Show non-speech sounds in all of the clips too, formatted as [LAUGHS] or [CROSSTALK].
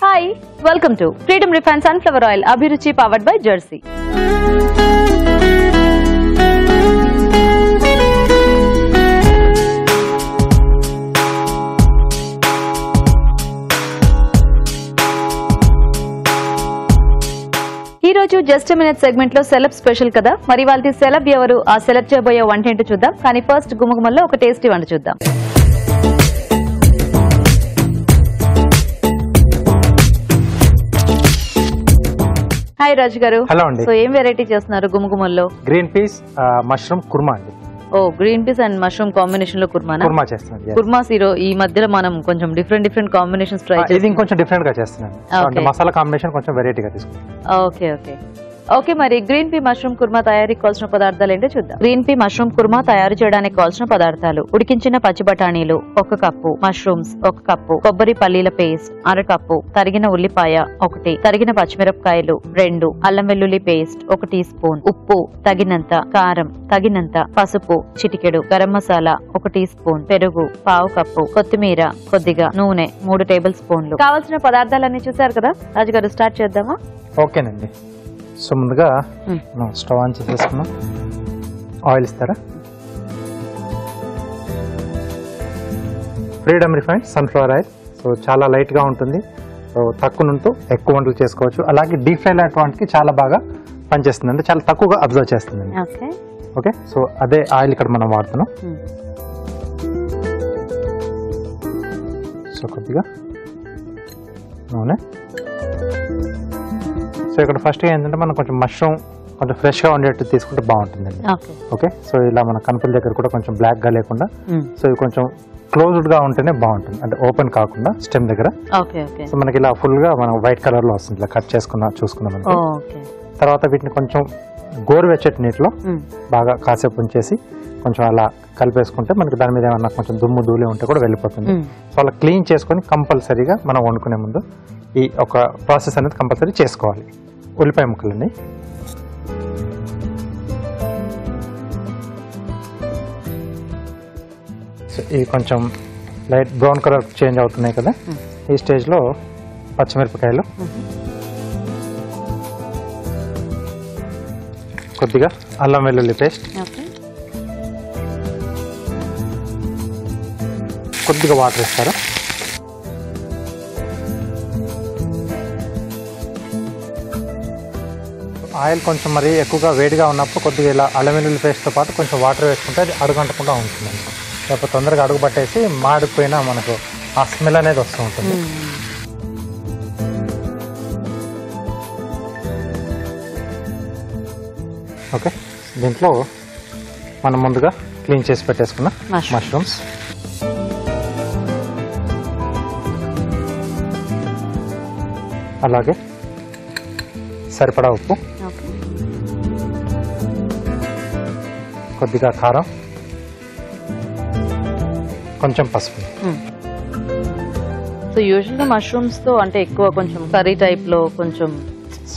Hi welcome to Freedom refine sunflower oil Abhiruchi powered by Jersey రోజు just minute సెగ్మెంట్లో celeb special కదా. మరి వాళ్ళ సెలబ్ ఎవరు? ఆ సెలెక్ట్ చేయబోయే వంట ఏంటో చూద్దాం. కానీ ఫస్ట్ గుమగుమల్లో ఒక టేస్టీ వంట చూద్దాం. హాయ్ రాజు గారు హలో అండి. సో ఏం వెరైటీ చేస్తున్నారు గుమగుమల్లో? గ్రీన్ పీస్ మష్రూమ్ కుర్మా అండి. ఓ గ్రీన్ పీస్ అండ్ మష్రూమ్ కాంబినేషన్లో కుర్మానా? కుర్మా చేస్తున్నాను. కుర్మా సీరో ఈ మధ్యలో మనం కొంచెం డిఫరెంట్ డిఫరెంట్ కాంబినేషన్స్ ట్రై ఇది ఇంకొంచెం డిఫరెంట్గా చేస్తున్నాను. మసాలా కాంబినేషన్ కొంచెం వెరైటీగా తీసుకుంటాను ఓకే ఓకే. ఓకే మరి గ్రీన్ పీ మష్రూమ్ కుర్మా తయారీకి కావాల్సిన పదార్థాలు ఏంటో చూద్దాం. గ్రీన్ పీ మష్రూమ్ కుర్మా తయారు చేయడానికి కావాల్సిన పదార్థాలు. ఉడికించిన పచ్చి బఠానీలు ఒక కప్పు. మష్రూమ్స్ ఒక కప్పు. కొబ్బరి పల్లీల పేస్ట్ అర కప్పు తరిగిన ఉల్లిపాయ ఒకటి. తరిగిన పచ్చిమిరపకాయలు రెండు. అల్లం వెల్లుల్లి పేస్ట్ ఒక టీ స్పూన్. ఉప్పు తగినంత కారం తగినంత పసుపు చిటికెడు. గరం మసాలా ఒక టీ స్పూన్. పెరుగు పావు కప్పు. కొత్తిమీర కొద్దిగా నూనె మూడు టేబుల్ స్పూన్లు. కావాల్సిన పదార్థాలన్నీ చూసారు కదా? రాజుగారు స్టార్ట్ చేద్దామా? ఓకేనండి. సో ముందుగా స్టవ్ ఆన్ చేసేసుకున్నాం ఆయిల్ ఇస్తారా? Freedom refined sunflower oil so చాలా లైట్గా ఉంటుంది. సో తక్కువ నుండి ఎక్కువ వంటలు చేసుకోవచ్చు. అలాగే డీప్ ఫ్రై లాంటి వాటికి చాలా బాగా పనిచేస్తుంది. అంటే చాలా తక్కువగా అబ్జర్వ్ చేస్తుందండి. ఓకే. ఓకే? సో అదే ఆయిల్ ఇక్కడ మనం వాడుతున్నాం. సో కొద్దిగా నూనె. సో ఇక్కడ ఫస్ట్ ఏంటంటే మనం కొంచెం మష్రూమ్ కొంచెం ఫ్రెష్గా ఉండేట్టు తీసుకుంటే బాగుంటుందండి. ఓకే. ఓకే? సో ఇలా మన కనుపుల దగ్గర కూడా కొంచెం బ్లాక్గా లేకుండా సో ఇది కొంచెం క్లోజ్డ్గా ఉంటేనే బాగుంటుంది. అంటే ఓపెన్ కాకుండా స్టెమ్ దగ్గర. సో మనకి ఇలా ఫుల్గా మనం వైట్ కలర్లో వస్తుంది. ఇలా కట్ చేసుకున్న చూసుకున్నాం తర్వాత వీటిని కొంచెం గోరువెచ్చటి నీటిలో బాగా కాసేపు ఉంచేసి కొంచెం అలా కలిపేసుకుంటే మనకి దాని మీద ఏమన్నా కొంచెం దుమ్ము ధూళి ఉంటే కూడా వెళ్ళిపోతుంది. సో అలా క్లీన్ చేసుకొని కంపల్సరీగా మనం వండుకునే ముందు ఈ ఒక ప్రాసెస్ అనేది కంపల్సరీ చేసుకోవాలి. ఉల్లిపాయ ముక్కలండి. ఇవి కొంచెం లైట్ బ్రౌన్ కలర్ చేంజ్ అవుతున్నాయి కదా. ఈ స్టేజ్లో పచ్చిమిరపకాయలు. కొద్దిగా అల్లం వెల్లుల్లి పేస్ట్. కొద్దిగా వాటర్ ఇస్తారు ఆయిల్ కొంచెం మరి ఎక్కువగా వేడిగా ఉన్నప్పుడు కొద్దిగా ఇలా అల్లం వెల్లుల్లి పేస్ట్తో పాటు కొంచెం వాటర్ వేసుకుంటే అది అడుగంటకుండా ఉంటుందండి. లేకపోతే తొందరగా అడుగు పట్టేసి మాడిపోయినా మనకు ఆ స్మెల్ అనేది వస్తూ ఉంటుంది. ఓకే దీంట్లో మనం ముందుగా క్లీన్ చేసి పెట్టేసుకున్న. మష్రూమ్స్ అలాగే సరిపడా ఉప్పు. కొద్దిగా కారం కొంచెం పసుపు. సో యూజువల్గా మష్రూమ్స్తో అంటే ఎక్కువ కొంచెం కర్రీ టైప్లో కొంచెం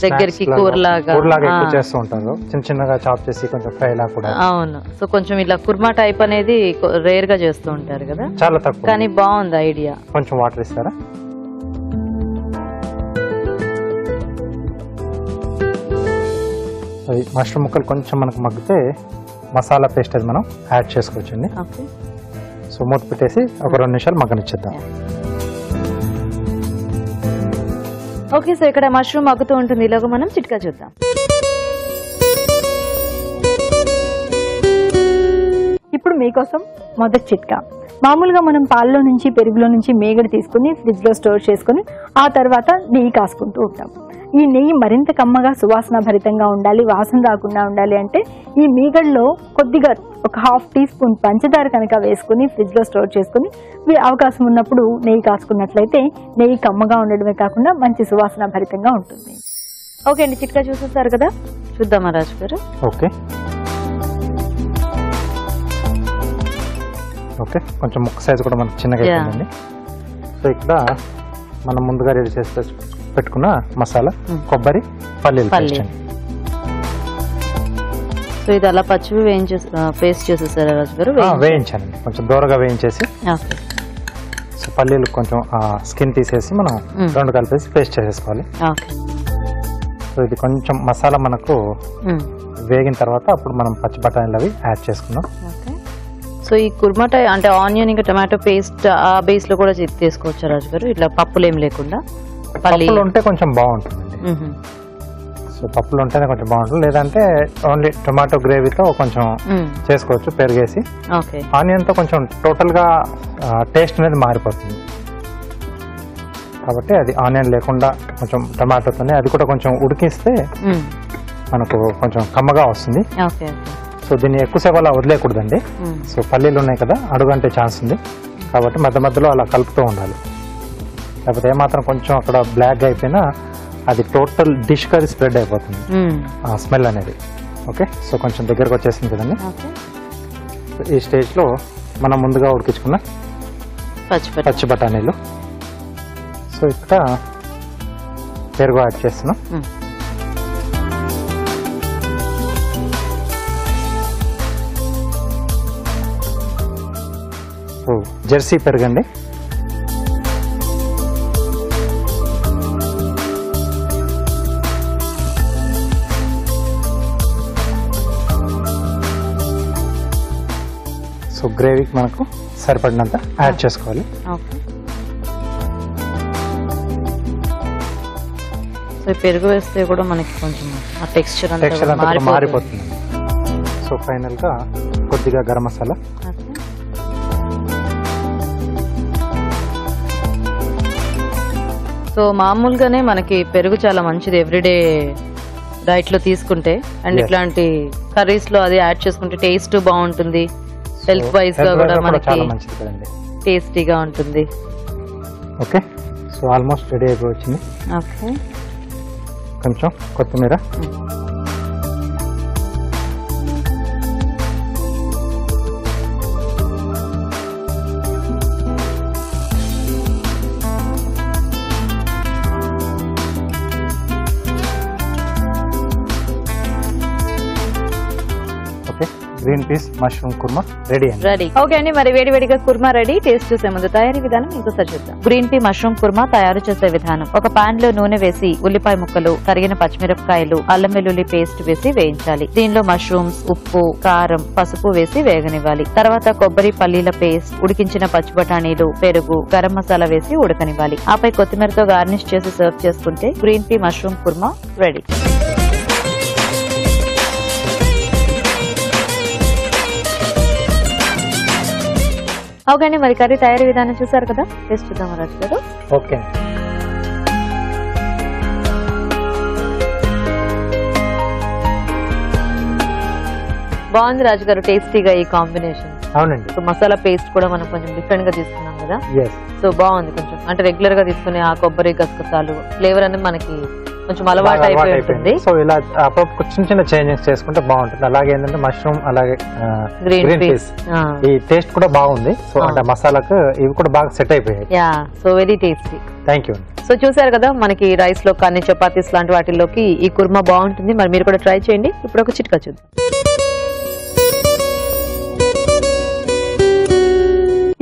దగ్గరికి కూరలాగా కూరలాగా ఎక్కువ చేస్తూ ఉంటారు. చిన్న చిన్నగా చాప్ చేసి కొంచెం ఫ్రై లా కూడా. అవును. సో కొంచెం ఇలా కుర్మా టైప్ అనేది రేర్గా చేస్తూ ఉంటారు కదా? చాలా తక్కువ. కానీ బాగుంది ఐడియా కొంచెం వాటర్ ఇస్తారా? మష్రూమ్ ముక్కలు కొంచెం మనకు మగ్గితే మసాలా పేస్ట్ అది మనం యాడ్ చేసుకోవచ్చండి. సో మూత పెట్టేసి ఒక రెండు నిమిషాలు మగ్గనిచ్చేద్దాం. ఓకే సో ఇక్కడ మష్రూమ్ మగ్గుతూ ఉంటుంది. ఇలాగ మనం చిట్కా చూద్దాం. ఇప్పుడు మీకోసం మొదటి చిట్కా. మామూలుగా మనం పాలలో నుంచి పెరుగులో నుంచి మేగడ తీసుకుని ఫ్రిడ్జ్లో స్టోర్ చేసుకుని ఆ తర్వాత నెయ్యి కాసుకుంటూ ఉంటాం. ఈ నెయ్యి మరింత కమ్మగా సువాసన భరితంగా ఉండాలి వాసన రాకుండా ఉండాలి అంటే ఈ మీగడలో కొద్దిగా ఒక హాఫ్ టీ స్పూన్ పంచదార కనుక వేసుకుని ఫ్రిడ్జ్లో స్టోర్ చేసుకుని మీ అవకాశం ఉన్నప్పుడు నెయ్యి కాసుకున్నట్లయితే నెయ్యి కమ్మగా ఉండడమే కాకుండా మంచి సువాసన భరితంగా ఉంటుంది. ఓకే అండి చిట్కా చూసేస్తారు కదా? చూద్దామా రాజు గారు. ఓకే. ఓకే కొంచెం ముక్క సైజు కూడా మనకు చిన్నగా సో ఇక్కడ మనం ముందుగా రెడీ చేసి పెట్టుకున్న మసాలా. కొబ్బరి పల్లీలు. సో ఇది అలా పచ్చివి వేయించే పేస్ట్ చేసేసారా రాజు గారు వేయించానండి. కొంచెం దూరగా వేయించేసి సో పల్లీలు కొంచెం స్కిన్ తీసేసి మనం. రెండు కలిపేసి పేస్ట్ చేసేసుకోవాలి. సో ఇది కొంచెం మసాలా మనకు. వేగిన తర్వాత అప్పుడు మనం పచ్చి బఠానీలు అవి యాడ్ చేసుకుందాం. ఓకే. సో ఈ కుర్మట అంటే ఆనియన్ ఇంకా టమాటో పేస్ట్ ఆ బేస్లో కూడా చే- చేసుకోవచ్చా రాజు గారు ఇట్లా పప్పులు ఏం లేకుండా? పప్పులు ఉంటే కొంచెం బాగుంటుందండి. సో పప్పులు ఉంటేనే కొంచెం బాగుంటుంది. లేదంటే ఓన్లీ టొమాటో గ్రేవీతో కొంచెం. చేసుకోవచ్చు పెరిగేసి. ఆనియన్తో కొంచెం టోటల్గా టేస్ట్ అనేది మారిపోతుంది. కాబట్టి అది ఆనియన్ లేకుండా కొంచెం టమాటోతోనే అది కూడా కొంచెం ఉడికిస్తే. మనకు కొంచెం కమ్మగా వస్తుంది. సో దీన్ని ఎక్కువసేపు అలా వదిలేయకూడదండి. సో పల్లీలు ఉన్నాయి కదా అడుగంటే ఛాన్స్ ఉంది. కాబట్టి మధ్య మధ్యలో అలా కలుపుతూ ఉండాలి. లేకపోతే ఏమాత్రం కొంచెం అక్కడ బ్లాక్ అయిపోయినా అది టోటల్ డిష్ కర్రీ స్ప్రెడ్ అయిపోతుంది. మ్మ్. ఆ స్మెల్ అనేది. ఓకే సో కొంచెం దగ్గరకు వచ్చేసింది కదండి. ఈ స్టేజ్లో మనం ముందుగా ఉడికించుకున్న పచ్చి బఠానీలు. సో ఇక్కడ పెరుగు యాడ్ చేస్తున్నాం. So Jersey పెరుగండి. గ్రేవీకి మనకు సరిపడినంత యాడ్ చేసుకోవాలి. సో పెరుగు వేస్తే కూడా మనకి కొంచెం ఆ టెక్స్చర్ అంతా టెక్స్చర్ కూడా అంతా కూడా మారిపోతుంది. సో ఫైనల్గా కొద్దిగా గరం మసాలా. సో మామూలుగానే మనకి పెరుగు చాలా మంచిది ఎవ్రీడే డైట్లో తీసుకుంటే. అండ్. ఇట్లాంటి కర్రీస్లో అది యాడ్ చేసుకుంటే టేస్ట్ బాగుంటుంది. హెల్త్ వైజ్గా కూడా మనకి చాలా మంచిది కదండి. టేస్టీగా ఉంటుంది. ఓకే. సో ఆల్మోస్ట్ రెడీ అయిపోయి వచ్చింది ఓకే. కొంచెం కొత్తిమీర. Green peas mushroom kurma ready అండి. రెడీ. ఓకే అండి మరి వేడి వేడిగా కుర్మా రెడీ టేస్ట్ చూసే ముందు తయారీ విధానం ఇంకోసారి చూద్దాం. గ్రీన్ టీ మష్రూమ్ కుర్మా తయారు చేసే విధానం. ఒక పాన్లో నూనె వేసి ఉల్లిపాయ ముక్కలు తరిగిన పచ్చిమిరపకాయలు అల్లం వెల్లుల్లి పేస్ట్ వేసి వేయించాలి. దీనిలో మష్రూమ్స్ ఉప్పు కారం పసుపు వేసి వేగనివ్వాలి. తర్వాత కొబ్బరి పల్లీల పేస్ట్ ఉడికించిన పచ్చి బఠానీలు పెరుగు గరం మసాలా వేసి ఉడకనివ్వాలి. ఆపై కొత్తిమీరతో గార్నిష్ చేసి సర్వ్ చేసుకుంటే green pea mushroom kurma ready. అండి మరి కర్రీ తయారీ విధానం చూసారు కదా? టేస్ట్ చూద్దాం రాజు గారు ఓకే. బాగుంది రాజు గారు టేస్టీగా ఈ కాంబినేషన్. అవునండి. సో మసాలా పేస్ట్ కూడా మనం కొంచెం డిఫరెంట్గా తీసుకున్నాం కదా? సో బాగుంది కొంచెం. అంటే రెగ్యులర్గా తీసుకునే ఆ కొబ్బరి గసగసాలు ఫ్లేవర్ అనేది మనకి కొంచెం అలవాటు అయిపోయి ఉంటుంది సో ఇలా అప్పుడప్పుడు చిన్న చిన్న చేంజెస్ చేసుకుంటే బాగుంటుంది. అలాగే ఏంటంటే మష్రూమ్ అలాగే గ్రీన్ పీస్ ఈ టేస్ట్ కూడా బాగుంది. సో అంటే మసాలాకు ఇవి కూడా బాగా సెట్ అయిపోయాయి. Yeah so very tasty thank you so చూసారు కదా మనకి రైస్లో కానీ చపాతీస్ లాంటి వాటిల్లోకి ఈ కుర్మా బాగుంటుంది. మరి మీరు కూడా ట్రై చేయండి. ఇప్పుడు ఒక చిట్కా చూద్దాం.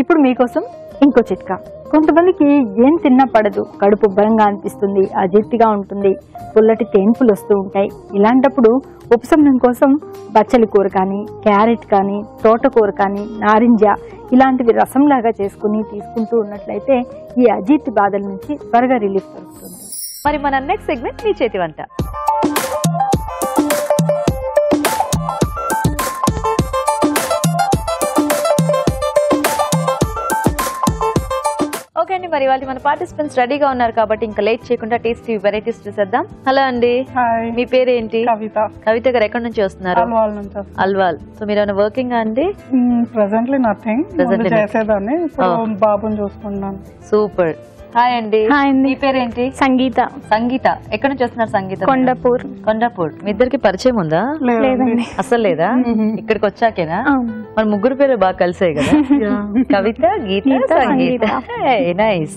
ఇప్పుడు మీకోసం ఇంకో చిట్కా. కొంతమందికి ఏం తిన్నా పడదు. కడుపు ఉబ్బరంగా అనిపిస్తుంది. అజీర్తిగా ఉంటుంది. పుల్లటి తేన్పులు వస్తూ ఉంటాయి. ఇలాంటప్పుడు ఉపశమనం కోసం బచ్చలి కూర కానీ క్యారెట్ కానీ తోటకూర కానీ నారింజ ఇలాంటివి రసంలాగా చేసుకుని తీసుకుంటూ ఉన్నట్లయితే ఈ అజీర్తి బాధల నుంచి త్వరగా రిలీఫ్ దొరుకుతుంది. మరి మన నెక్స్ట్ సెగ్మెంట్ మీ చేతి వంట. ఓకే అండి మరి వాళ్ళు మన పార్టిసిపెంట్స్ రెడీగా ఉన్నారు కాబట్టి ఇంకా లేట్ చేయకుండా టేస్టీ వెరైటీస్ చూసేద్దాం. హలో అండి. మీ పేరేంటి? కవిత. కవిత గారు ఎక్కడి నుంచి వస్తున్నారు? అల్వాల్ సో మీరు ఏమైనా వర్కింగ్ అండి? Presently nothing Presently nothing. చేసేదాన్ని. Oh. బాబుని చూసుకున్నాను సూపర్. హాయ్ అండి. హాయ్ అండి. మీ పేరేంటి? సంగీత. సంగీత. ఎక్కడ నుంచి వస్తున్నారు సంగీత? కొండపూర్. కొండాపూర్. మీ ఇద్దరికి పరిచయం ఉందా? లేదండి. అసలు లేదా? ఇక్కడికి వచ్చాకేనా? అవును. మన ముగ్గురు పేరు బాగా కలిసాయి కదా? కవిత గీత గీత, సంగీత. నైస్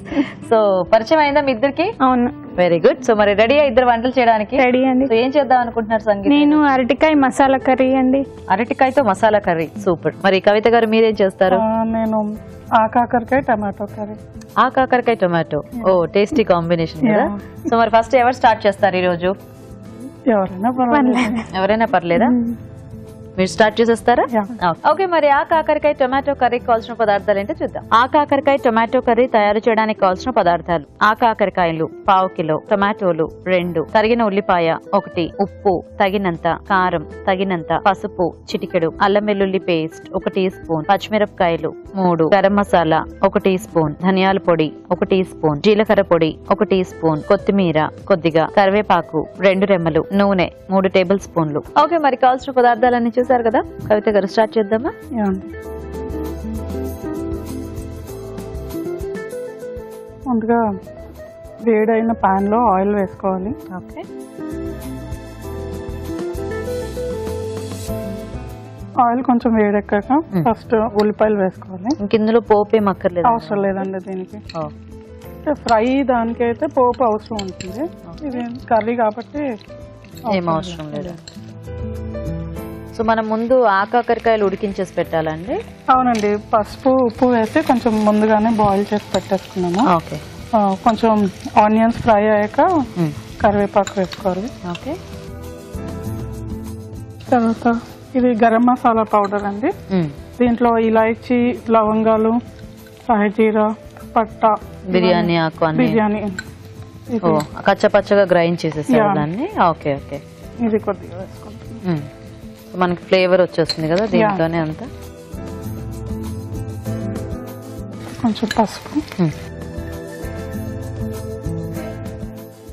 సో పరిచయం అయిందా మీ ఇద్దరికి? అవును. వెరీ గుడ్ సో మరి రెడీ ఇద్దరు వంటలు చేయడానికి? రెడీ అండి. ఏం చేద్దాం అనుకుంటున్నారు సంగీత? నేను అరటికాయ మసాలా కర్రీ అండి. అరటికాయతో మసాలా కర్రీ. సూపర్ మరి కవిత గారు మీరేం చేస్తారు? నేను ఆ కాకరకాయ టమాటో కర్రీ. ఆ కాకరకాయ టొమాటో ఓ టేస్టీ కాంబినేషన్ కదా? సో మరి ఫస్ట్ ఎవరు స్టార్ట్ చేస్తారు ఈ రోజు ఎవరైనా పర్వాలేదు. ఎవరైనా పర్లేదా? మీరు స్టార్ట్ చేసేస్తారా. ఓకే. మరి ఆ కాకరకాయ టొమాటో కర్రీ కావాల్సిన పదార్థాలు ఏంటో చూద్దాం. ఆ కాకరకాయ టొమాటో కర్రీ తయారు చేయడానికి కావాల్సిన పదార్థాలు. ఆ కాకరకాయలు పావు కిలో టొమాటోలు రెండు తరిగిన ఉల్లిపాయ ఒకటి ఉప్పు తగినంత కారం తగినంత పసుపు చిటికెడు అల్లం వెల్లుల్లి పేస్ట్ ఒక టీ స్పూన్ పచ్చిమిరపకాయలు మూడు గరం మసాలా ఒక టీ స్పూన్ ధనియాల పొడి ఒక టీ స్పూన్ జీలకర్ర పొడి ఒక టీ స్పూన్ కొత్తిమీర కొద్దిగా కరివేపాకు రెండు రెమ్మలు నూనె మూడు టేబుల్ స్పూన్లు. ఓకే మరి కావాల్సిన పదార్థాలన్నీ చూసారు కదా? కవిత గారు స్టార్ట్ చేద్దామా? ముందుగా వేడైన pan లో ఆయిల్ వేసుకోవాలి. ఓకే. ఆయిల్ కొంచెం వేడెక్కాక ఫస్ట్ ఉల్లిపాయలు వేసుకోవాలి. ఇంక ఇందులో పోపు ఏం అక్కర్లేదు అవసరం లేదండి దీనికి. ఫ్రై దానికి అయితే పోపు అవసరం ఉంటుంది. ఇది కర్రీ కాబట్టి ఏం అవసరం లేదు. సో మనం ముందు ఆ కాకరకాయలు ఉడికించేసి పెట్టాలండి? అవునండి. పసుపు ఉప్పు వేసి కొంచెం ముందుగానే బాయిల్ చేసి పెట్టేసుకున్నాము ఓకే. కొంచెం ఆనియన్స్ ఫ్రై అయ్యాక కరివేపాకు వేసుకోవాలి. ఓకే. తర్వాత ఇది గరం మసాలా పౌడర్ అండి. దీంట్లో ఇలాయచి లవంగాలు సాయిజీరా పట్ట బిర్యానీ ఆకు బిర్యానీ. కచ్చపచ్చగా గ్రైండ్ చేసేసారు. దాన్ని? Okay okay. ఇది కొద్దిగా వేసుకుంటాం మనకి ఫ్లేవర్ వచ్చేస్తుంది కదా దీంట్లోనే అంతా. కొంచెం పసుపు.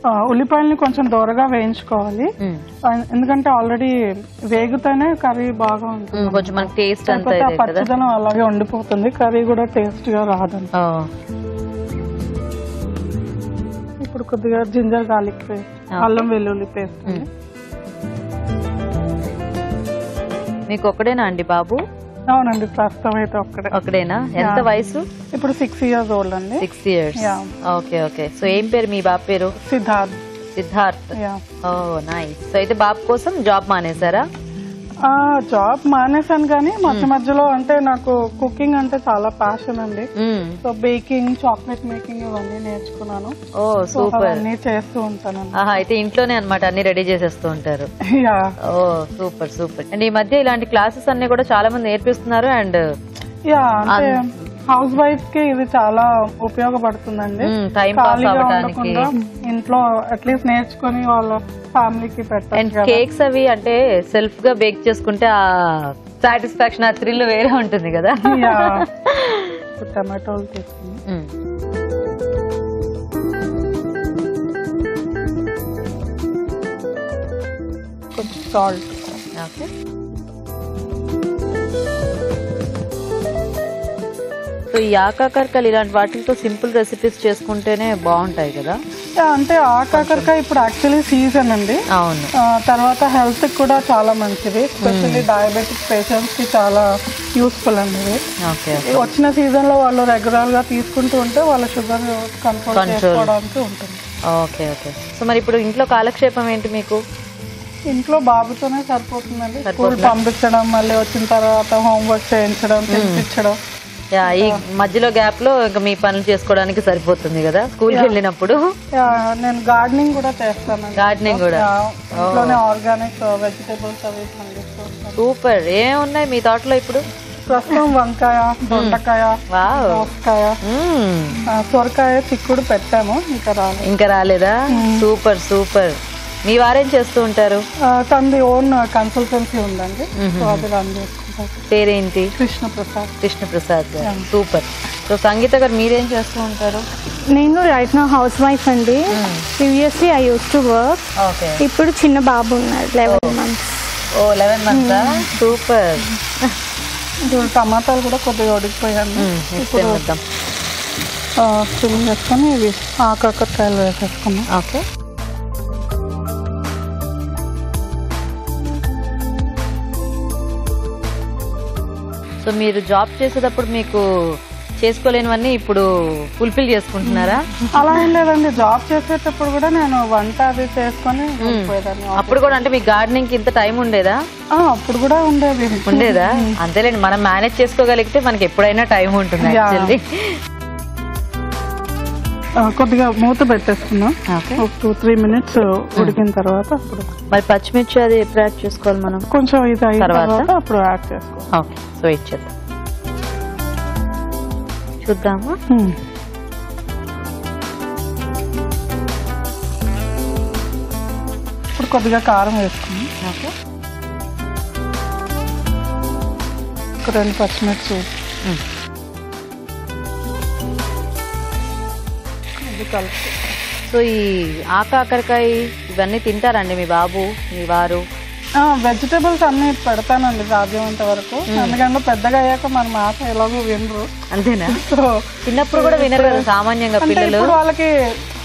ఆ, ఉల్లిపాయల్ని కొంచెం దూరగా వేయించుకోవాలి. ఆ, ఎందుకంటే ఆల్రెడీ వేగితేనే కర్రీ బాగా ఉంటుంది. మ్, కొంచెం టేస్ట్ పచ్చదనం అలాగే ఉండిపోతుంది. కర్రీ కూడా టేస్ట్గా రాదండి ఓ, ఇప్పుడు కొద్దిగా జింజర్ గార్లిక్ పేస్ట్. అల్లం వెల్లుల్లి పేస్ట్. మీకు ఒక్కడేనా అండి బాబు? అవునండి ప్రస్తుతం అయితే ఒక్కడే. ఒక్కడేనా? ఎంత. వయసు? ఇప్పుడు సిక్స్ ఇయర్స్ ఓల్డ్ అండి. Six years Yeah. Okay okay so ఏం పేరు మీ బాబు పేరు? Siddharth. Siddharth. Yeah. Oh nice so అయితే బాబు కోసం జాబ్ మానేశారా? జాబ్ మానేశాను కానీ మధ్య మధ్యలో అంటే నాకు కుకింగ్ అంటే చాలా ప్యాషన్ అండి. సో బేకింగ్ చాక్లెట్ మేకింగ్ ఇవన్నీ నేర్చుకున్నాను. Oh super. అవన్నీ చేస్తూ ఉంటానండి ఆహా అయితే ఇంట్లోనే అన్నమాట అన్ని రెడీ చేసేస్తూ ఉంటారు. Oh super super. అండ్ ఈ మధ్య ఇలాంటి క్లాసెస్ అన్ని కూడా చాలా మంది నేర్పిస్తున్నారు అండ్ యా హౌస్ వైఫ్కి ఇది చాలా ఉపయోగపడుతుందండి. ఖాళీగా. ఉండకుండా ఇంట్లో అట్లీస్ట్ నేర్చుకొని వాళ్ళ ఫ్యామిలీకి పెట్టాలి కేక్స్ అవి అంటే సెల్ఫ్గా బేక్ చేసుకుంటే ఆ సాటిస్ఫాక్షన్ ఆ థ్రిల్ వేరే ఉంటుంది కదా. [LAUGHS] టమాటోలు తీసుకుని. కొంచెం సాల్ట్ ఓకే సో ఈ ఆకాకరకాయలు ఇలాంటి వాటితో సింపుల్ రెసిపీస్ చేసుకుంటేనే బాగుంటాయి కదా? అంటే ఆ కాకరకాయ ఇప్పుడు యాక్చువల్లీ సీజన్ అండి. అవును. తర్వాత హెల్త్ కూడా చాలా మంచిది. ఎస్పెషల్లీ డయాబెటిక్ పేషెంట్స్కి చాలా యూస్ఫుల్ అండి వచ్చిన సీజన్లో వాళ్ళు రెగ్యులర్గా తీసుకుంటూ ఉంటే వాళ్ళ షుగర్ కంట్రోల్. చేసుకోవడానికి ఉంటుంది. Okay okay. సో మరి ఇప్పుడు ఇంట్లో కాలక్షేపం ఏంటి మీకు? ఇంట్లో బాబుతోనే సరిపోతుందండి. స్కూల్? పంపించడం మళ్ళీ వచ్చిన తర్వాత హోంవర్క్ చేయించడం తినిపించడం. యా, ఈ మధ్యలో గ్యాప్లో ఇంకా మీ పనులు చేసుకోవడానికి సరిపోతుంది కదా? స్కూల్కి వెళ్ళినప్పుడు? యా, నేను గార్డెనింగ్ కూడా చేస్తాను Gardening కూడా? ఇంట్లోనే ఆర్గానిక్ వెజిటేబుల్స్ అవి పండిస్తూ ఉంటాను. సూపర్. ఏమున్నాయి మీ తోటలో ఇప్పుడు? ప్రస్తుతం వంకాయ దొండకాయ వావ్. దోసకాయ మ్మ్. ఆ, సొరకాయ చిక్కుడు పెట్టాము ఇంకా రాలేదు. ఇంకా రాలేదా? Super super. మీ వారేం చేస్తూ ఉంటారు? ఆ, తనది ఓన్ కన్సల్టెన్సీ ఉందండి. సో అది రన్ పేరేంటి? కృష్ణ ప్రసాద్ కృష్ణ ప్రసాద్ గారు సూపర్. సో సంగీత గారు మీరేం చేస్తూ ఉంటారు? నేను రైట్ నా హౌస్ వైఫ్ అండి previously I use to work okay ఇప్పుడు చిన్న బాబు ఉన్నాడు eleven months oh eleven months super. ఇప్పుడు టమాటాలు కూడా కొద్దిగా ఉడికిపోయాను టైం వద్దాం ఫిల్ చేసుకొని ఇవి ఆకాకరకాయలు వేసేసుకున్నాం ఓకే సో మీరు జాబ్ చేసేటప్పుడు మీకు చేసుకోలేనివన్నీ ఇప్పుడు ఫుల్ఫిల్ చేసుకుంటున్నారా? అలా ఏం లేదండి. జాబ్ చేసేటప్పుడు కూడా నేను వంట అది చేసుకొని వెళ్ళిపోయేదాన్ని అప్పుడు కూడా అంటే మీ గార్డెనింగ్ ఇంత టైం ఉండేదా? ఆ, అప్పుడు కూడా ఉండేది. ఉండేదా? అంతేలేండి మనం మేనేజ్ చేసుకోగలిగితే మనకి ఎప్పుడైనా టైం ఉంటుంది Yeah. యాక్చువల్లీ ఆ, కొద్దిగా మూత పెట్టేసుకున్నాం ఒక టూ త్రీ మినిట్స్ ఉడికిన తర్వాత అప్పుడు మరి పచ్చిమిర్చి అది ఎప్పుడు యాడ్ చేసుకోవాలి మనం? కొంచెం ఇది అయిన తర్వాత? అప్పుడు యాడ్ చేసుకోవాలి. ఓకే సో ఇచ్చేద్దాం చూద్దామా. ఇప్పుడు కొద్దిగా కారం వేసుకున్నాం ఓకే. ఒక రెండు పచ్చిమిర్చి. కలిపి సో ఈ ఆకాకరకాయ ఇవన్నీ తింటారండి మీ బాబు మీ వారు? వెజిటేబుల్స్ అన్ని పెడతానండి సాధ్యమంత వరకు. ఎందుకంటే పెద్దగా అయ్యాక మన మాట ఎలాగో వినరు. అంతేనా? సో చిన్నప్పుడు కూడా వినరు కదా సామాన్యంగా పిల్లలు. వాళ్ళకి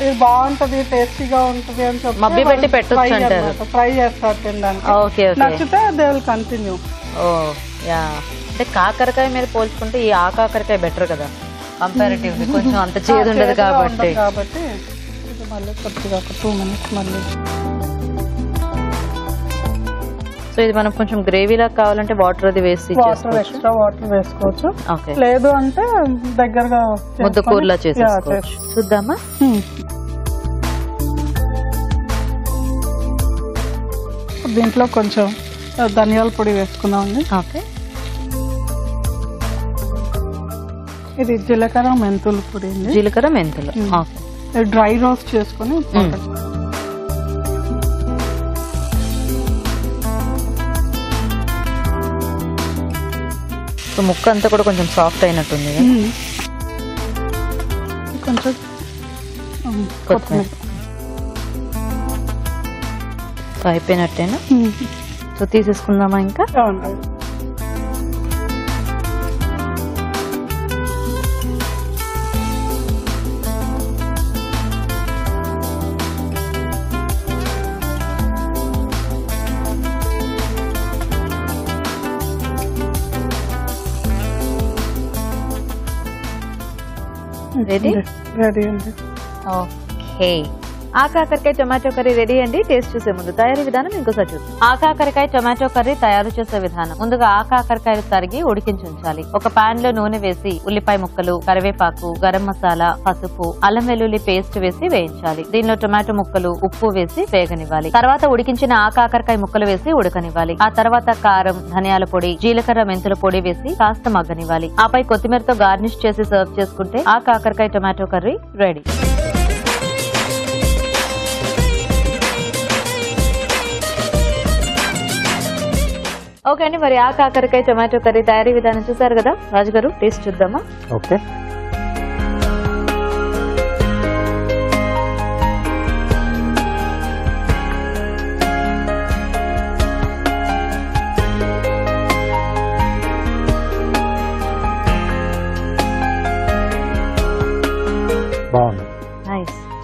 ఇది బాగుంటది టేస్టీగా ఉంటది అని చెప్పి మభ్య పెట్టి పెట్టొచ్చు అంటారు. ఫ్రై చేస్తారు తినడానికి. ఓకే నచ్చితే they will continue oh yeah. అంటే కాకరకాయ మీద పోల్చుకుంటే ఈ ఆకాకరకాయ బెటర్ కదా. కంపారిటివ్లీ [LAUGHS] కొంచెం అంత చేదు ఉండదు కాబట్టి. కాబట్టి ఇది మళ్ళీ కొద్దిగా ఒక టూ మినిట్స్ మళ్ళీ. సో ఇది మనం కొంచెం గ్రేవీలా కావాలంటే వాటర్ అది వేసి వాటర్ ఎక్స్ట్రా వాటర్ వేసుకోవచ్చు. లేదు అంటే దగ్గరగా ముద్ద కూరలా చేసేసుకోవచ్చు చూద్దామా? దీంట్లో కొంచెం ధనియాల పొడి వేసుకుందామండి. ఓకే ఇది జీలకర్ర మెంతుల పొడి అండి. జీలకర్ర మెంతులు. డ్రై రోస్ట్ చేసుకొని. సో ముక్క అంతా కూడా కొంచెం సాఫ్ట్ అయినట్టుంది. కొంచెం కొత్తిమీర. సో అయిపోయినట్టేనా. సో తీసేసుకుందామా ఇంకా? అవునండి. రెడీ రెడీ అండి ఓకే ఆకాకరకాయ టొమాటో కర్రీ రెడీ అండి. టేస్ట్ చూసే ముందు తయారీ విధానం ఇంకోసారి చూద్దాం. ఆకాకరకాయ టొమాటో కర్రీ తయారు చేసే విధానం. ముందుగా ఆకాకరకాయలు తరిగి ఉడికించి ఉంచాలి. ఒక పాన్లో నూనె వేసి ఉల్లిపాయ ముక్కలు కరివేపాకు గరం మసాలా పసుపు అల్లం వెల్లుల్లి పేస్ట్ వేసి వేయించాలి. దీనిలో టొమాటో ముక్కలు ఉప్పు వేసి వేగనివ్వాలి. తర్వాత ఉడికించిన ఆకాకరకాయ ముక్కలు వేసి ఉడకనివ్వాలి. ఆ తర్వాత కారం ధనియాల పొడి జీలకర్ర మెంతుల పొడి వేసి కాస్త మగ్గనివ్వాలి. ఆపై కొత్తిమీరతో గార్నిష్ చేసి సర్వ్ చేసుకుంటే ఆ కాకరకాయ టొమాటో కర్రీ రెడీ. ఓకే అండి మరి ఆ కాకరకాయ టొమాటో కర్రీ తయారీ విధానం చూసారు కదా? రాజుగారు టేస్ట్ చూద్దామా? ఓకే.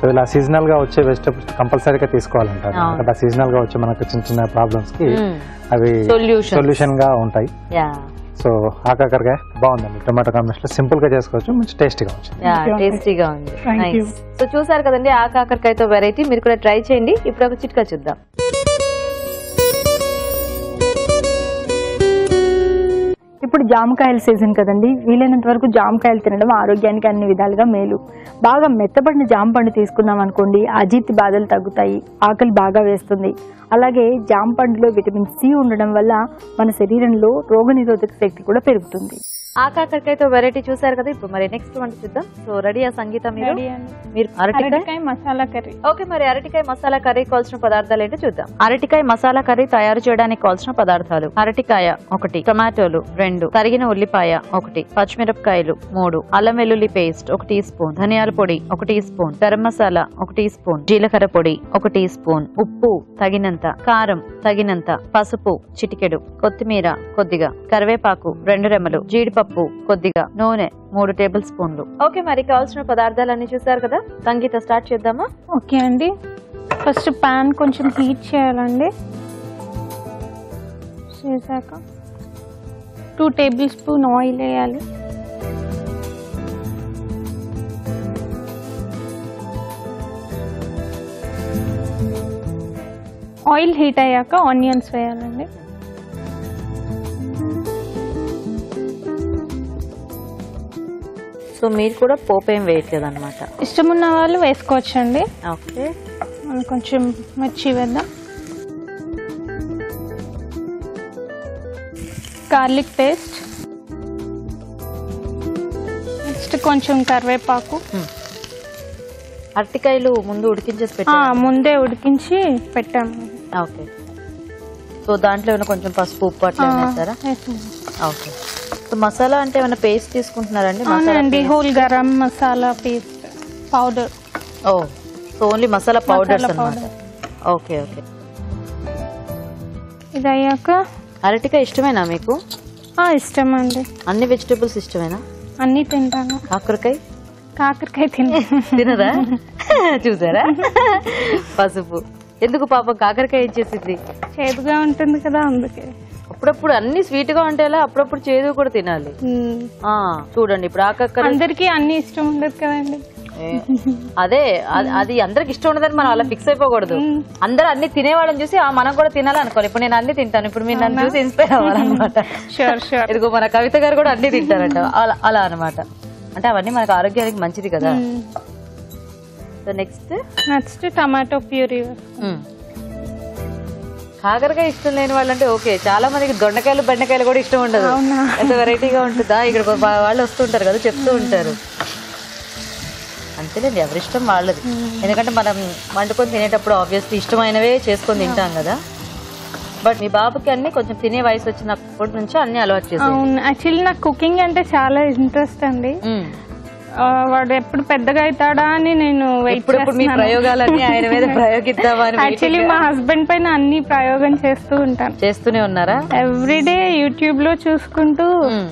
సో ఇలా సీజనల్గా వచ్చే వెజిటబుల్స్ కంపల్సరీగా తీసుకోవాలంటారు. ఎందుకంటే సీజనల్గా వచ్చే మనకు చిన్న చిన్న ప్రాబ్లమ్స్కి అవి. సొల్యూషన్గా ఉంటాయి. యా. సో ఆకాకరకాయ బాగుందండి. టొమాటో కాంబినేషన్ సింపుల్గా చేసుకోవచ్చు మంచి టేస్టీగా వచ్చింది. టేస్టీగా ఉంది. సో చూసారు కదండి ఆ కాకరకాయతో వెరైటీ మీరు కూడా ట్రై చేయండి. ఇప్పుడు ఒక చిట్కా చూద్దాం. ఇప్పుడు జామకాయల సీజన్ కదండి. వీలైనంత వరకు జామకాయలు తినడం ఆరోగ్యానికి అన్ని విధాలుగా మేలు. బాగా మెత్తబడిన జామ పండు తీసుకున్నాం అనుకోండి అజీర్తి బాధలు తగ్గుతాయి ఆకలి బాగా వేస్తుంది. అలాగే జామ పండులో విటమిన్ సి ఉండడం వల్ల మన శరీరంలో రోగనిరోధక శక్తి కూడా పెరుగుతుంది. ఆ కాకరకాయతో వెరైటీ చూసారు కదా ఇప్పుడు మరి నెక్స్ట్ వంట చూద్దాం. సో రెడీ ఆ సంగీతం మీరు? మీరు అరటికాయ? అరటికాయ మసాలా కర్రీ. ఓకే మరి అరటికాయ మసాలా కర్రీ కావాల్సిన పదార్థాలు ఏంటో చూద్దాం. అరటికాయ మసాలా కర్రీ తయారు చేయడానికి కావాల్సిన పదార్థాలు. అరటికాయ ఒకటి టొమాటోలు రెండు తరిగిన ఉల్లిపాయ ఒకటి పచ్చిమిరపకాయలు మూడు అల్లం వెల్లుల్లి పేస్ట్ ఒక టీ స్పూన్ ధనియాల పొడి ఒక టీ స్పూన్ గరం మసాలా ఒక టీ స్పూన్ జీలకర్ర పొడి ఒక టీ స్పూన్ ఉప్పు తగినంత కారం తగినంత పసుపు చిటికెడు కొత్తిమీర కొద్దిగా కరివేపాకు రెండు రెమ్మలు జీడిపప్పు కప్పు కొద్దిగా నూనె మూడు టేబుల్ స్పూన్లు. ఓకే మరి కావాల్సిన పదార్థాలన్నీ చూసారు కదా? సంగీత స్టార్ట్ చేద్దామా? ఓకే అండి. ఫస్ట్ ప్యాన్ కొంచెం హీట్ చేయాలండి. చేశాక టూ టేబుల్ స్పూన్ ఆయిల్ వేయాలి. ఆయిల్ హీట్ అయ్యాక ఆనియన్స్ వేయాలండి. సో మీరు కూడా పోపు ఏం వేయట్లేదు అనమాట ఇష్టం ఉన్న వాళ్ళు వేసుకోవచ్చండి. ఓకే. మనం కొంచెం మిర్చి వేద్దాం. Garlic paste. నెక్స్ట్ కొంచెం కరివేపాకు. అరటికాయలు ముందు ఉడికించేసి ఆ, పెట్టాను ముందే ఉడికించి పెట్టాము ఓకే. సో దాంట్లో ఏమైనా కొంచెం పసుపు ఉప్పు అట్లా వేస్తారా. ఓకే. మసాలా అంటే ఏమైనా పేస్ట్ తీసుకుంటున్నారండి? అవునండి? Whole garam masala paste powder. Oh so only masala powders అన్నమాట. Okay okay. ఇది అయ్యాక అరటికాయ ఇష్టమేనా మీకు? ఆ, ఇష్టం అండి అన్ని వెజిటేబుల్స్ ఇష్టమేనా? అన్నీ తింటాను. కాకరకాయ? కాకరకాయ తింటాను తినరా? చూసారా? పసుపు. ఎందుకు పాపం కాకరకాయ ఇచ్చేసింది చేదుగా ఉంటుంది కదా అందుకే. అప్పుడప్పుడు అన్ని స్వీట్గా ఉంటేలా అప్పుడప్పుడు చేదు కూడా తినాలి. ఆ చూడండి ఇప్పుడు ఆకక్కర అందరికీ అన్ని ఇష్టం ఉండదు కదండి. అదే అది- అది అందరికి ఇష్టం ఉండదని మనం అలా ఫిక్స్ అయిపోకూడదు. అందరూ అన్ని తినేవాళ్ళని చూసి ఆ మనం కూడా తినాలనుకోవాలి. ఇప్పుడు నేను అన్ని తింటాను. ఇప్పుడు మీరు నన్ను చూసి ఇన్స్పైర్ అవ్వాలన్నమాట. ఇదిగో మన కవిత గారు కూడా అన్ని తింటారంట. అలా అలా అనమాట అంటే అవన్నీ మనకు ఆరోగ్యానికి మంచిది కదా. Next next tomato puree. కాకరకాయ ఇష్టం లేని వాళ్ళంటే ఓకే. చాలా మందికి దొండకాయలు బెండకాయలు కూడా ఇష్టం ఉండదు? ఎంత వెరైటీగా ఉంటుందా? ఇక్కడ వాళ్ళు వస్తుంటారు కదా చెప్తూ ఉంటారు. అంతేలేండి ఎవరిష్టం వాళ్ళది. ఎందుకంటే మనం వండుకొని తినేటప్పుడు ఆబ్వియస్లీ ఇష్టమైనవే చేసుకొని తింటాం కదా. బట్ మీ బాబుకి అన్ని కొంచెం తినే వయసు వచ్చినప్పటి నుంచి అన్ని అలవాటు అవును. యాక్చువల్లీ నాకు కుకింగ్ అంటే చాలా ఇంట్రెస్ట్ అండి. వాడు ఎప్పుడు పెద్దగా అవుతాడా అని నేను వెయిట్ ఇప్పుడు మీ ప్రయోగాలన్నీ ఆయన మీద [LAUGHS] ప్రయోగిద్దామా అని యాక్చువల్లీ మా హస్బెండ్ పైన అన్ని ప్రయోగం చేస్తూ ఉంటాను. చేస్తూనే ఉన్నారా? ఎవ్రీడే యూట్యూబ్లో చూసుకుంటూ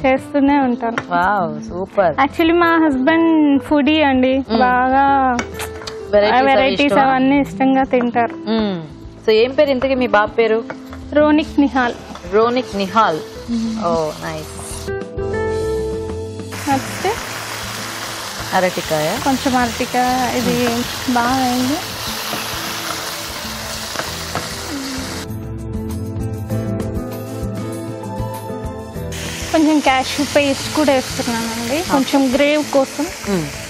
చేస్తూనే ఉంటాను. వావ్ సూపర్ యాక్చువల్లీ మా హస్బెండ్ ఫుడీ అండి. బాగా వెరైటీస్ అవన్నీ ఇష్టంగా తింటారు. సో ఏం పేరు ఇంతకీ మీ బాబు పేరు? Ronik Nihal. Ronik Nihal. Oh nice next అరటికాయ. కొంచెం అరటిక ఇది బాగా అయింది కొంచెం క్యాష్యూ పేస్ట్ కూడా వేస్తున్నానండి. కొంచెం గ్రేవ్ కోసం.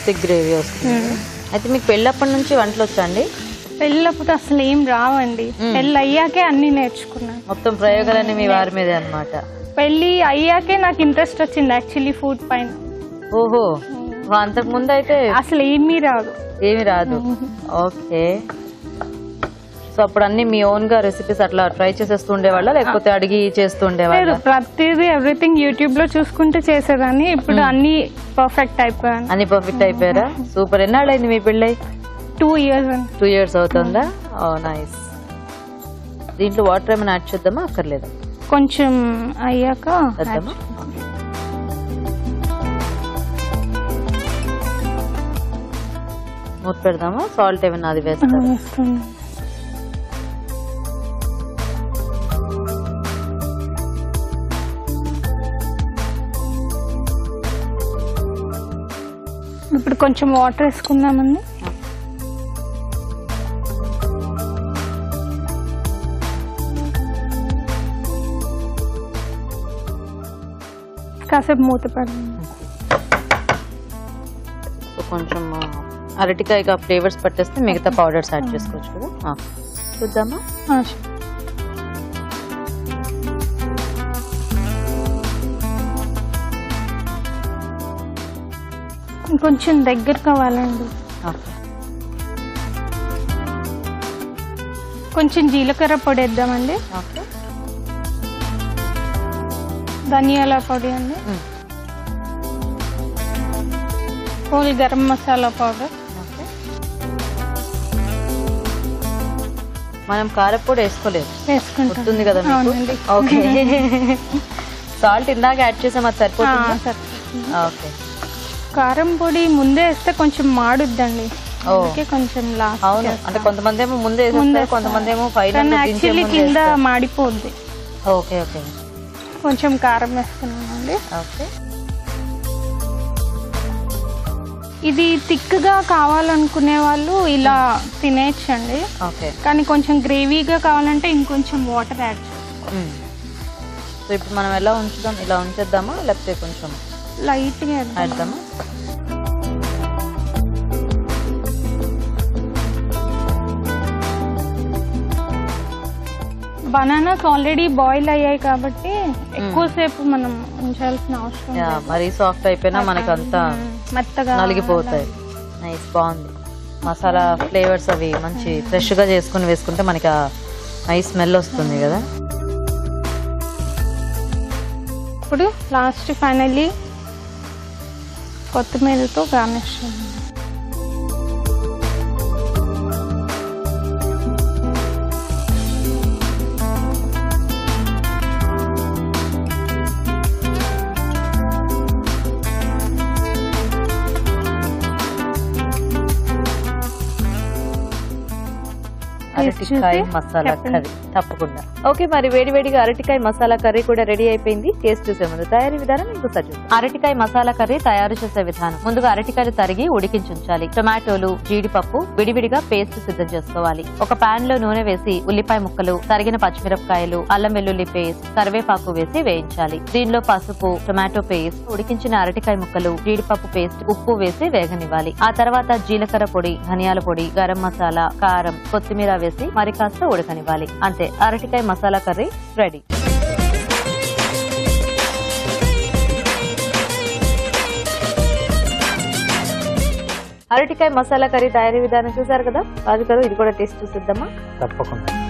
థిక్ గ్రేవీ వస్తుంది. అయితే మీకు పెళ్ళప్పటి నుంచి వంటలు వచ్చా అండి? పెళ్ళప్పుడు అసలు ఏం రావండి. పెళ్ళి అయ్యాకే అన్ని నేర్చుకున్నాను. మొత్తం ప్రయోగాలన్నీ మీ వారి మీదే అన్నమాట. పెళ్ళి అయ్యాకే నాకు ఇంట్రెస్ట్ వచ్చింది యాక్చువల్లీ ఫుడ్ పైన. ఓహో. అంతకు ముందు అయితే అసలు ఏమీ రాదు. ఏమి రాదు. ఓకే. సో అప్పుడు అన్ని మీ ఓన్గా రెసిపీస్ అట్లా ట్రై చేసేస్తూ ఉండేవాళ్ళ? లేకపోతే అడిగి చేస్తూ లేదు ఉండేవాళ్ళ ప్రతిదీ ఎవ్రీథింగ్ యూట్యూబ్లో చూసుకుంటూ చేసేదాన్ని. ఇప్పుడు అన్ని పర్ఫెక్ట్ అయిపోయాను. అన్ని పర్ఫెక్ట్ అయిపోయారా? సూపర్. ఎన్నాళ్ళైంది మీ పెళ్ళై? టూ ఇయర్స్ టూ ఇయర్స్ అవుతుందా? ఓ నైస్ దీంట్లో వాటర్ ఏమైనా యాడ్ చేద్దామా? అక్కర్లేదు? కొంచెం అయ్యాక మూత పెడదామా. సాల్ట్ ఏమైనా అది వేస్తుంది. ఇప్పుడు కొంచెం వాటర్ వేసుకుందామండి. కాసేపు మూత పెడదాం. కొంచెం ఆ, అరటికాయగా ఫ్లేవర్స్ పట్టేస్తే మిగతా పౌడర్స్ యాడ్ చేసుకోవచ్చు కదా? చూద్దామా. ఇంకొంచెం దగ్గర కావాలండి. కొంచెం జీలకర్ర పొడి వేద్దామండి. ధనియాల పొడి అండి. Whole garam masala powder. మనం కారపొడి వేసుకోలేదు. వేసుకుంటాం గుర్తుంది కదా ఓకే. [LAUGHS] సాల్ట్ ఇందాక యాడ్ చేసాం అది సరిపోతుంది? సరే ఓకే. కారం పొడి ముందే వేస్తే కొంచెం మాడుద్దండి. కొంచెం అవును. అంటే కొంతమంది ఏమో ముందే వేసేస్తారు కొంతమంది ఏమో యాక్చువల్లీ కింద మాడిపోద్ది. Okay okay. కొంచెం కారం వేస్తున్నానండి ఓకే. ఇది థిక్గా కావాలనుకునే వాళ్ళు ఇలా తినేయచ్చండి. ఓకే. కానీ కొంచెం గ్రేవీగా కావాలంటే ఇంకొంచెం వాటర్ యాడ్ సో ఇప్పుడు మనం ఎలా ఉంచుదాం? ఇలా ఉంచేద్దామా? లేకపోతే కొంచెం లైట్గా వేద్దాం. వేద్దామా బనానాస్ ఆల్రెడీ బాయిల్ అయ్యాయి కాబట్టి ఎక్కువసేపు మనం ఉంచాల్సిన అవసరం. మరీ సాఫ్ట్ అయిపోయినా మనకు అంతా మ్మ్. మెత్తగా నలిగిపోతాయి. నైస్ బాగుంది. మసాలా ఫ్లేవర్స్ అవి మంచి ఫ్రెష్గా చేసుకుని వేసుకుంటే మనకి ఆ నైస్ స్మెల్ వస్తుంది కదా. ఇప్పుడు లాస్ట్ ఫైనల్లీ కొత్తిమీరతో గార్నిష్ చేయండి అరటికాయ చూసి మసాలా చెప్పండి. కర్రీ తప్పకుండా. ఓకే మరి వేడివేడిగా అరటికాయ మసాలా కర్రీ కూడా రెడీ అయిపోయింది. టేస్ట్ చూసే ముందు తయారీ విధానం మీకు అరటికాయ మసాలా కర్రీ తయారు చేసే విధానం. ముందుగా అరటికాయలు తరిగి ఉడికించి ఉంచాలి. టొమాటోలు జీడిపప్పు విడివిడిగా పేస్ట్ సిద్ధం చేసుకోవాలి. ఒక పాన్లో నూనె వేసి ఉల్లిపాయ ముక్కలు తరిగిన పచ్చిమిరపకాయలు అల్లం వెల్లుల్లి పేస్ట్ కరివేపాకు వేసి వేయించాలి. దీనిలో పసుపు టొమాటో పేస్ట్ ఉడికించిన అరటికాయ ముక్కలు జీడిపప్పు పేస్ట్ ఉప్పు వేసి వేగనివ్వాలి. ఆ తర్వాత జీలకర్ర పొడి ధనియాల పొడి గరం మసాలా కారం కొత్తిమీర వేసి మరి కాస్త ఉడకనివ్వాలి. అంతే. అరటికాయ మసాలా కర్రీ రెడీ. అరటికాయ మసాలా కర్రీ తయారీ విధానం చూసారు కదా? రాజు గారు ఇది కూడా టేస్ట్ చూసిద్దామా? తప్పకుండా.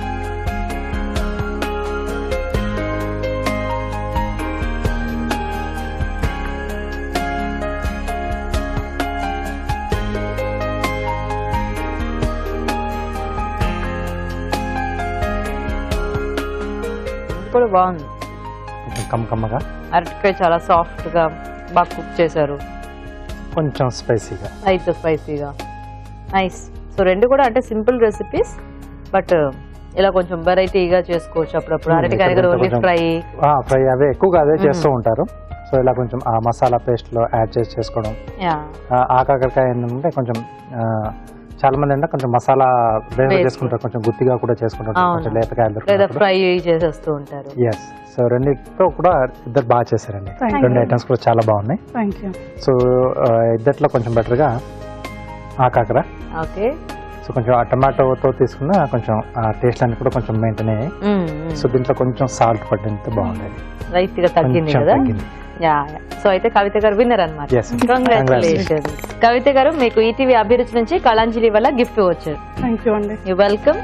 బాగుంది కమ్మకమ్మగా అరటికాయ చాలా సాఫ్ట్గా బాగా కుక్ చేశారు. కొంచెం స్పైసీగా లైట్ స్పైసీగా నైస్ సో రెండు కూడా అంటే సింపుల్ రెసిపీస్ బట్ ఇలా కొంచెం వెరైటీగా చేసుకోవచ్చు అప్పుడప్పుడు. Hmm, అరటికాయ ఓన్లీ ఫ్రై ఫ్రై అవే. ఎక్కువగా అదే చేస్తూ ఉంటారు. సో ఇలా కొంచెం ఆ మసాలా పేస్ట్లో యాడ్ చేసి చేసుకోవడం. యా ఆ, ఆ కాకరకాయ ఏంటంటే కొంచెం చాలా మంది అంటే కొంచెం మసాలా వేరే. చేసుకుంటారు కొంచెం గుత్తిగా కూడా చేసుకుంటారు. కొంచెం లేతకాయలు ఫ్రై చేసేస్తూ ఉంటారు. ఎస్ సో రెండిట్లో కూడా ఇద్దరు బాగా చేశారండి. రెండు. ఐటమ్స్ కూడా చాలా బాగున్నాయి. థ్యాంక్ యూ సో ఆ, ఇద్దట్లో కొంచెం బెటర్గా ఆకాకర ఓకే. సో కొంచెం ఆ టమాటోతో తీసుకున్న కొంచెం ఆ టేస్ట్ అన్ని కూడా కొంచెం మెయింటైన్ అయ్యాయి. సో దీంట్లో కొంచెం సాల్ట్ పడినంత బాగుండేది రైట్గా తగ్గింది కదా? యా సో అయితే కవిత గారు విన్నర్ అనమాట. కంగ్రాచులేషన్ కవిత గారు మీకు ఈటీవీ అభిరుచి నుంచి కళాంజలి వల్ల గిఫ్ట్ వచ్చారు. థ్యాంక్ యూ అండి. యూ వెల్కమ్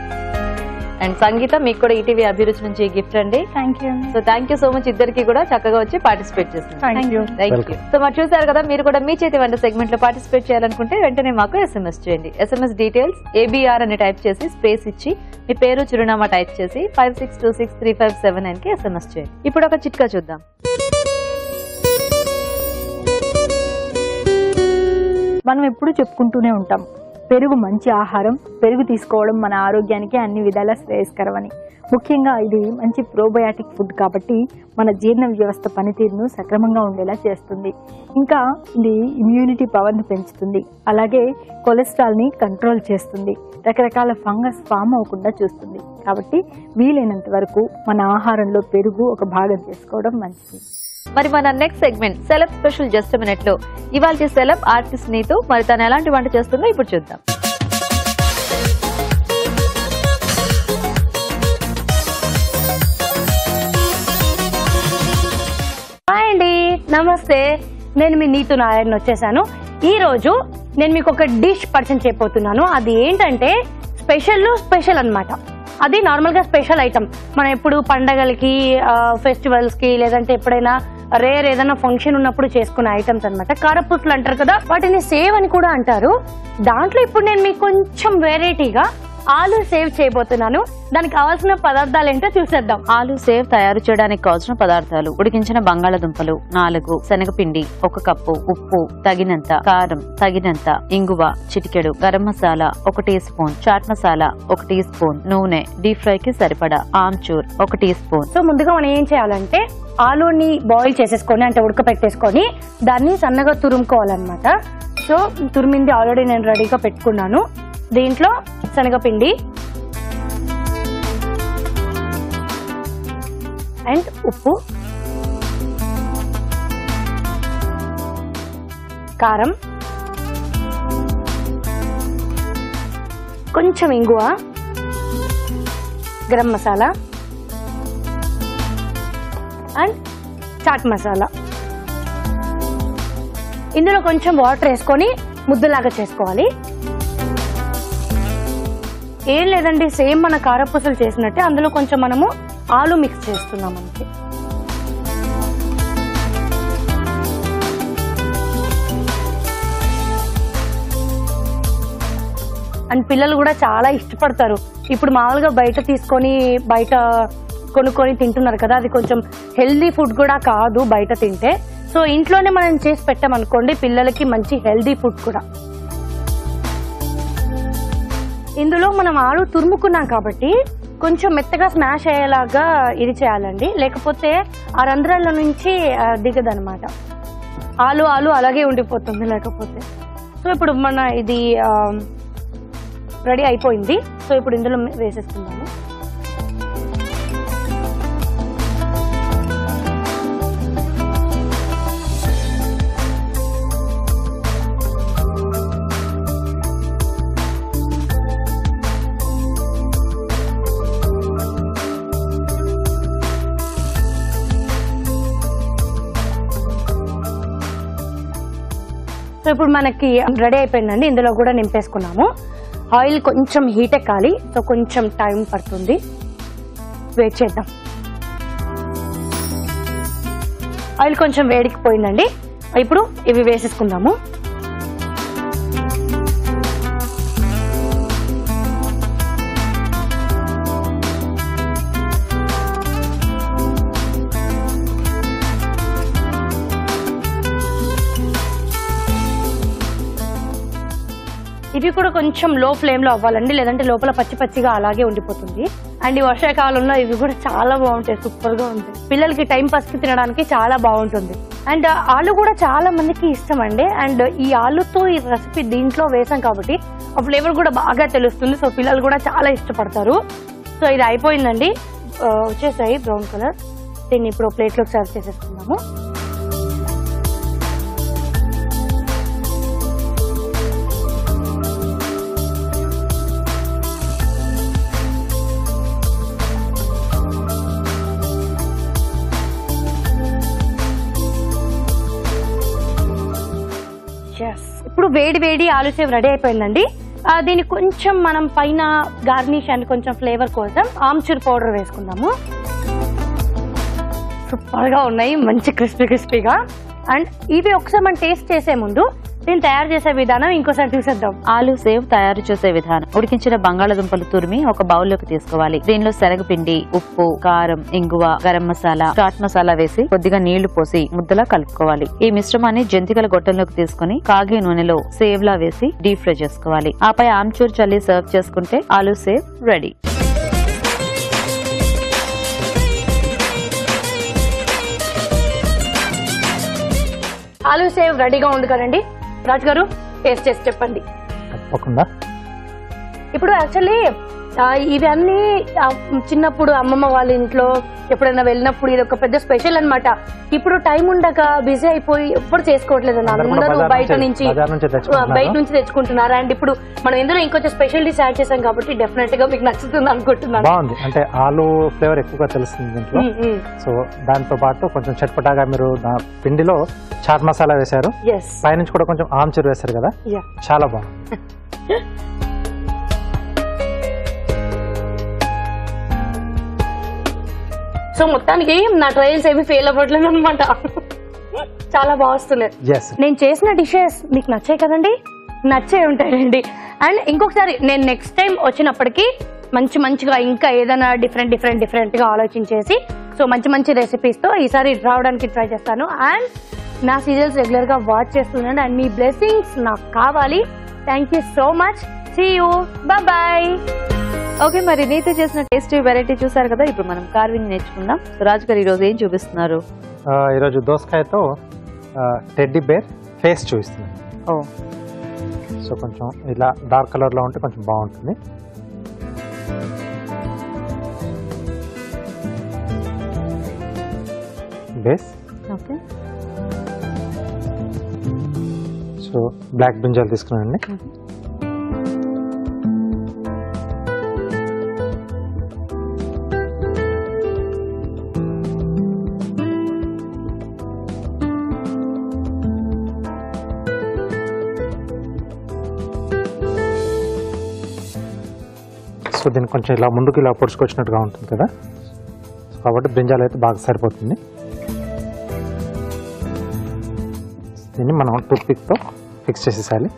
అండ్ సంగీత మీకు కూడా ఈటీవీ అభిరుచి నుంచి గిఫ్ట్ అండి. థ్యాంక్ యూ అండి. So thank you so much ఇద్దరికి కూడా చక్కగా వచ్చి పార్టిసిపేట్ చేస్తున్నారు thank you thank you Welcome. So మరి చూసారు కదా మీరు కూడా మీ చేతి వంట సెగ్మెంట్లో పార్టిసిపేట్ చేయాలనుకుంటే వెంటనే మాకు ఎస్ఎంఎస్ చేయండి. ఎస్ఎంఎస్ డీటెయిల్స్ ఏబిఆర్ అని టైప్ చేసి స్పేస్ ఇచ్చి మీ పేరు చిరునామా టైప్ చేసి five six two six three five seven నైన్కి ఎస్ఎంఎస్ చేయండి. ఇప్పుడు ఒక చిట్కా చూద్దాం. మనం ఎప్పుడూ చెప్పుకుంటూనే ఉంటాం. పెరుగు మంచి ఆహారం పెరుగు తీసుకోవడం మన ఆరోగ్యానికి అన్ని విధాలా శ్రేయస్కరమని. ముఖ్యంగా ఇది మంచి ప్రోబయాటిక్ ఫుడ్ కాబట్టి మన జీర్ణ వ్యవస్థ పనితీరును సక్రమంగా ఉండేలా చేస్తుంది. ఇంకా ఇది ఇమ్యూనిటీ పవర్ని పెంచుతుంది. అలాగే కొలెస్ట్రాల్ని కంట్రోల్ చేస్తుంది. రకరకాల ఫంగస్ ఫామ్ అవ్వకుండా చూస్తుంది. కాబట్టి వీలైనంత వరకు మన ఆహారంలో పెరుగు ఒక భాగం చేసుకోవడం మంచిది. మరి మన next segment celeb special just మినిట్లో. ఇవాళ సెలబ్ ఆర్టిస్ట్ నీతో మరి తను ఎలాంటి వంట చేస్తుందో ఇప్పుడు చూద్దాం. హాయ్ అండి నమస్తే. నేను మీ నీతు నారాయణ వచ్చేసాను. ఈ రోజు నేను మీకు ఒక డిష్ పరిచయం చేయబోతున్నాను. అది ఏంటంటే స్పెషల్ స్పెషల్ అన్నమాట. అది నార్మల్గా స్పెషల్ ఐటమ్ మనం ఎప్పుడు పండగలకి ఫెస్టివల్స్కి లేదంటే ఎప్పుడైనా రేర్ ఏదైనా ఫంక్షన్ ఉన్నప్పుడు చేసుకునే ఐటమ్స్ అన్నమాట. కారపూసలు అంటారు కదా వాటిని సేవ్ అని కూడా అంటారు. దాంట్లో ఇప్పుడు నేను మీకు కొంచెం వెరైటీగా ఆలు సేవ్ చేయబోతున్నాను. దానికి కావాల్సిన పదార్థాలు ఏంటో చూసేద్దాం. ఆలు సేవ్ తయారు చేయడానికి కావాల్సిన పదార్థాలు. ఉడికించిన బంగాళదుంపలు నాలుగు శనగపిండి ఒక కప్పు ఉప్పు తగినంత కారం తగినంత ఇంగువ చిటికెడు గరం మసాలా ఒక టీ స్పూన్ చాట్ మసాలా ఒక టీ స్పూన్ నూనె డీప్ ఫ్రై కి సరిపడా ఆమ్చూర్ ఒక టీ స్పూన్. సో ముందుగా మనం ఏం చేయాలంటే ఆలూని బాయిల్ చేసేసుకొని అంటే ఉడకపెట్టేసుకొని దాన్ని సన్నగా తురుముకోవాలన్నమాట. సో తురిమింది ఆల్రెడీ నేను రెడీగా పెట్టుకున్నాను. దీంట్లో శనగపిండి. అండ్ ఉప్పు. కారం. కొంచెం ఇంగువ. గరం మసాలా. అండ్ చాట్ మసాలా. ఇందులో కొంచెం వాటర్ వేసుకొని ముద్దలాగా చేసుకోవాలి. ఏం లేదండి సేమ్ మన కారపూసలు చేసినట్టే అందులో కొంచెం మనము ఆలు మిక్స్ చేస్తున్నాం అంతే. అండ్ పిల్లలు కూడా చాలా ఇష్టపడతారు. ఇప్పుడు మామూలుగా బయట తీసుకొని బయట కొనుక్కొని తింటున్నారు కదా అది కొంచెం హెల్దీ ఫుడ్ కూడా కాదు బయట తింటే. సో ఇంట్లోనే మనం చేసి పెట్టామనుకోండి పిల్లలకి మంచి హెల్దీ ఫుడ్ కూడా. ఇందులో మనం ఆలు తురుముకున్నాం కాబట్టి కొంచెం మెత్తగా స్మాష్ అయ్యేలాగా ఇది చేయాలండి. లేకపోతే ఆ రంధ్రాల నుంచి దిగదనమాట. ఆలు ఆలు అలాగే ఉండిపోతుంది లేకపోతే. సో ఇప్పుడు మన ఇది రెడీ అయిపోయింది. సో ఇప్పుడు ఇందులో వేసేస్తున్నాం సో ఇప్పుడు మనకి రెడీ అయిపోయిందండి. ఇందులో కూడా నింపేసుకున్నాము. ఆయిల్ కొంచెం హీట్ ఎక్కాలి. సో కొంచెం టైం పడుతుంది. వెయిట్ చేద్దాం. ఆయిల్ కొంచెం వేడికి పోయిందండి. ఇప్పుడు ఇవి వేసేసుకుందాము. ఇది కూడా కొంచెం లో ఫ్లేమ్లో అవ్వాలండి లేదంటే లోపల పచ్చి పచ్చిగా అలాగే ఉండిపోతుంది. అండ్ ఈ వర్షాకాలంలో ఇవి కూడా చాలా బాగుంటాయి సూపర్గా ఉంటాయి. పిల్లలకి టైం పాస్ తినడానికి చాలా బాగుంటుంది. అండ్ ఆలు కూడా చాలా మందికి ఇష్టం అండి అండ్ ఈ ఆలుతో ఈ రెసిపీ దీంట్లో వేసాం కాబట్టి ఆ ఫ్లేవర్ కూడా బాగా తెలుస్తుంది. సో పిల్లలు కూడా చాలా ఇష్టపడతారు. సో ఇది అయిపోయిందండి. వచ్చేసాయి బ్రౌన్ కలర్ దీన్ని ఇప్పుడు ప్లేట్లోకి సర్వ్ చేసేసుకుందాము. వేడి వేడి ఆలు సేవ్ రెడీ అయిపోయిందండి. దీన్ని కొంచెం మనం పైన గార్నిష్ అండ్ కొంచెం ఫ్లేవర్ కోసం ఆమ్చూర్ పౌడర్ వేసుకుందాము. సూపర్గా ఉన్నాయి మంచి క్రిస్పీ క్రిస్పీగా. అండ్ ఇవి ఒకసారి మనం టేస్ట్ చేసే ముందు దీన్ని తయారు చేసే విధానం ఇంకోసారి చూసేద్దాం. ఆలు సేవ్ తయారు చేసే విధానం. ఉడికించిన బంగాళదుంపలు తురిమి ఒక బౌల్లోకి తీసుకోవాలి. దీనిలో శనగపిండి ఉప్పు కారం ఇంగువ గరం మసాలా చాట్ మసాలా వేసి కొద్దిగా నీళ్ళు పోసి ముద్దలా కలుపుకోవాలి. ఈ మిశ్రమాన్ని జంతికల గొట్టంలోకి తీసుకుని కాగే నూనెలో సేవ్ లా వేసి డీప్ ఫ్రై చేసుకోవాలి. ఆపై ఆమ్చూర్ చల్లి సర్వ్ చేసుకుంటే ఆలు సేవ్ రెడీ. ఆలు సేవ్ రెడీగా ఉంది కదండి? రాజు గారు టేస్ట్ చేసి చెప్పండి. తప్పకుండా. ఇప్పుడు యాక్చువల్లీ ఇవన్నీ చిన్నప్పుడు అమ్మమ్మ వాళ్ళ ఇంట్లో ఎప్పుడైనా వెళ్ళినప్పుడు ఇది ఒక పెద్ద స్పెషల్ అన్నమాట. ఇప్పుడు టైం ఉండక బిజీ అయిపోయి ఎప్పుడు చేసుకోవట్లేదు అందరూ బయట నుంచి-. బయట నుంచి తెచ్చుకుంటున్నారు. అండ్ ఇప్పుడు మనం ఇందులో ఇంకొంచెం స్పెషల్ డిష్ యాడ్ చేసాం కాబట్టి డెఫినెట్గా మీకు నచ్చుతుంది అనుకుంటున్నాను. బాగుంది. అంటే ఆలు ఫ్లేవర్ ఎక్కువగా తెలుస్తుంది దీంట్లో. సో దాంతో పాటు కొంచెం చట్పటాగా మీరు పిండిలో చాట్ మసాలా వేశారు. పైనుంచి కూడా కొంచెం ఆమ్చూర్ వేశారు కదా. చాలా బాగుంది. [LAUGHS] సో మొత్తానికి నా ట్రయల్స్ ఏమి ఫెయిల్ అవ్వట్లేదు అనమాట చాలా బాగా వస్తున్నాయి. నేను చేసిన డిషెస్ మీకు నచ్చాయి కదండి? నచ్చే ఉంటాయండి. అండ్ ఇంకొకసారి నేను నెక్స్ట్ టైం వచ్చినప్పటికీ మంచి మంచిగా ఇంకా ఏదైనా డిఫరెంట్ డిఫరెంట్ డిఫరెంట్గా ఆలోచించేసి సో మంచి మంచి రెసిపీస్తో ఈసారి రావడానికి ట్రై చేస్తాను. అండ్ నా సీరియల్స్ రెగ్యులర్గా వాచ్ చేస్తున్నాను. అండ్ మీ బ్లెస్సింగ్స్ నాకు కావాలి. Thank you so much see you bye okay మరి నీతో చేసిన టేస్టీ వెరైటీ చూసారు కదా ఇప్పుడు మనం కార్వింగ్ నేర్చుకుందాం. రాజు గారు ఈరోజు ఏం చూపిస్తున్నారు? ఈరోజు దోసకాయతో టెడ్డీ బేర్ ఫేస్ చూపిస్తున్నాను. ఓ. సో కొంచెం ఇలా డార్క్ కలర్లో ఉంటే కొంచెం బాగుంటుంది. బేస్. ఓకే. సో బ్లాక్ బ్రింజాలు తీసుకున్నానండి. సో దీన్ని కొంచెం ఇలా ముందుకు ఇలా పొడుచుకొచ్చినట్టుగా ఉంటుంది కదా. కాబట్టి బ్రింజాలు అయితే బాగా సరిపోతుంది. దీన్ని మనం టూత్ పిక్తో ఫిక్స్ చేసేసాలి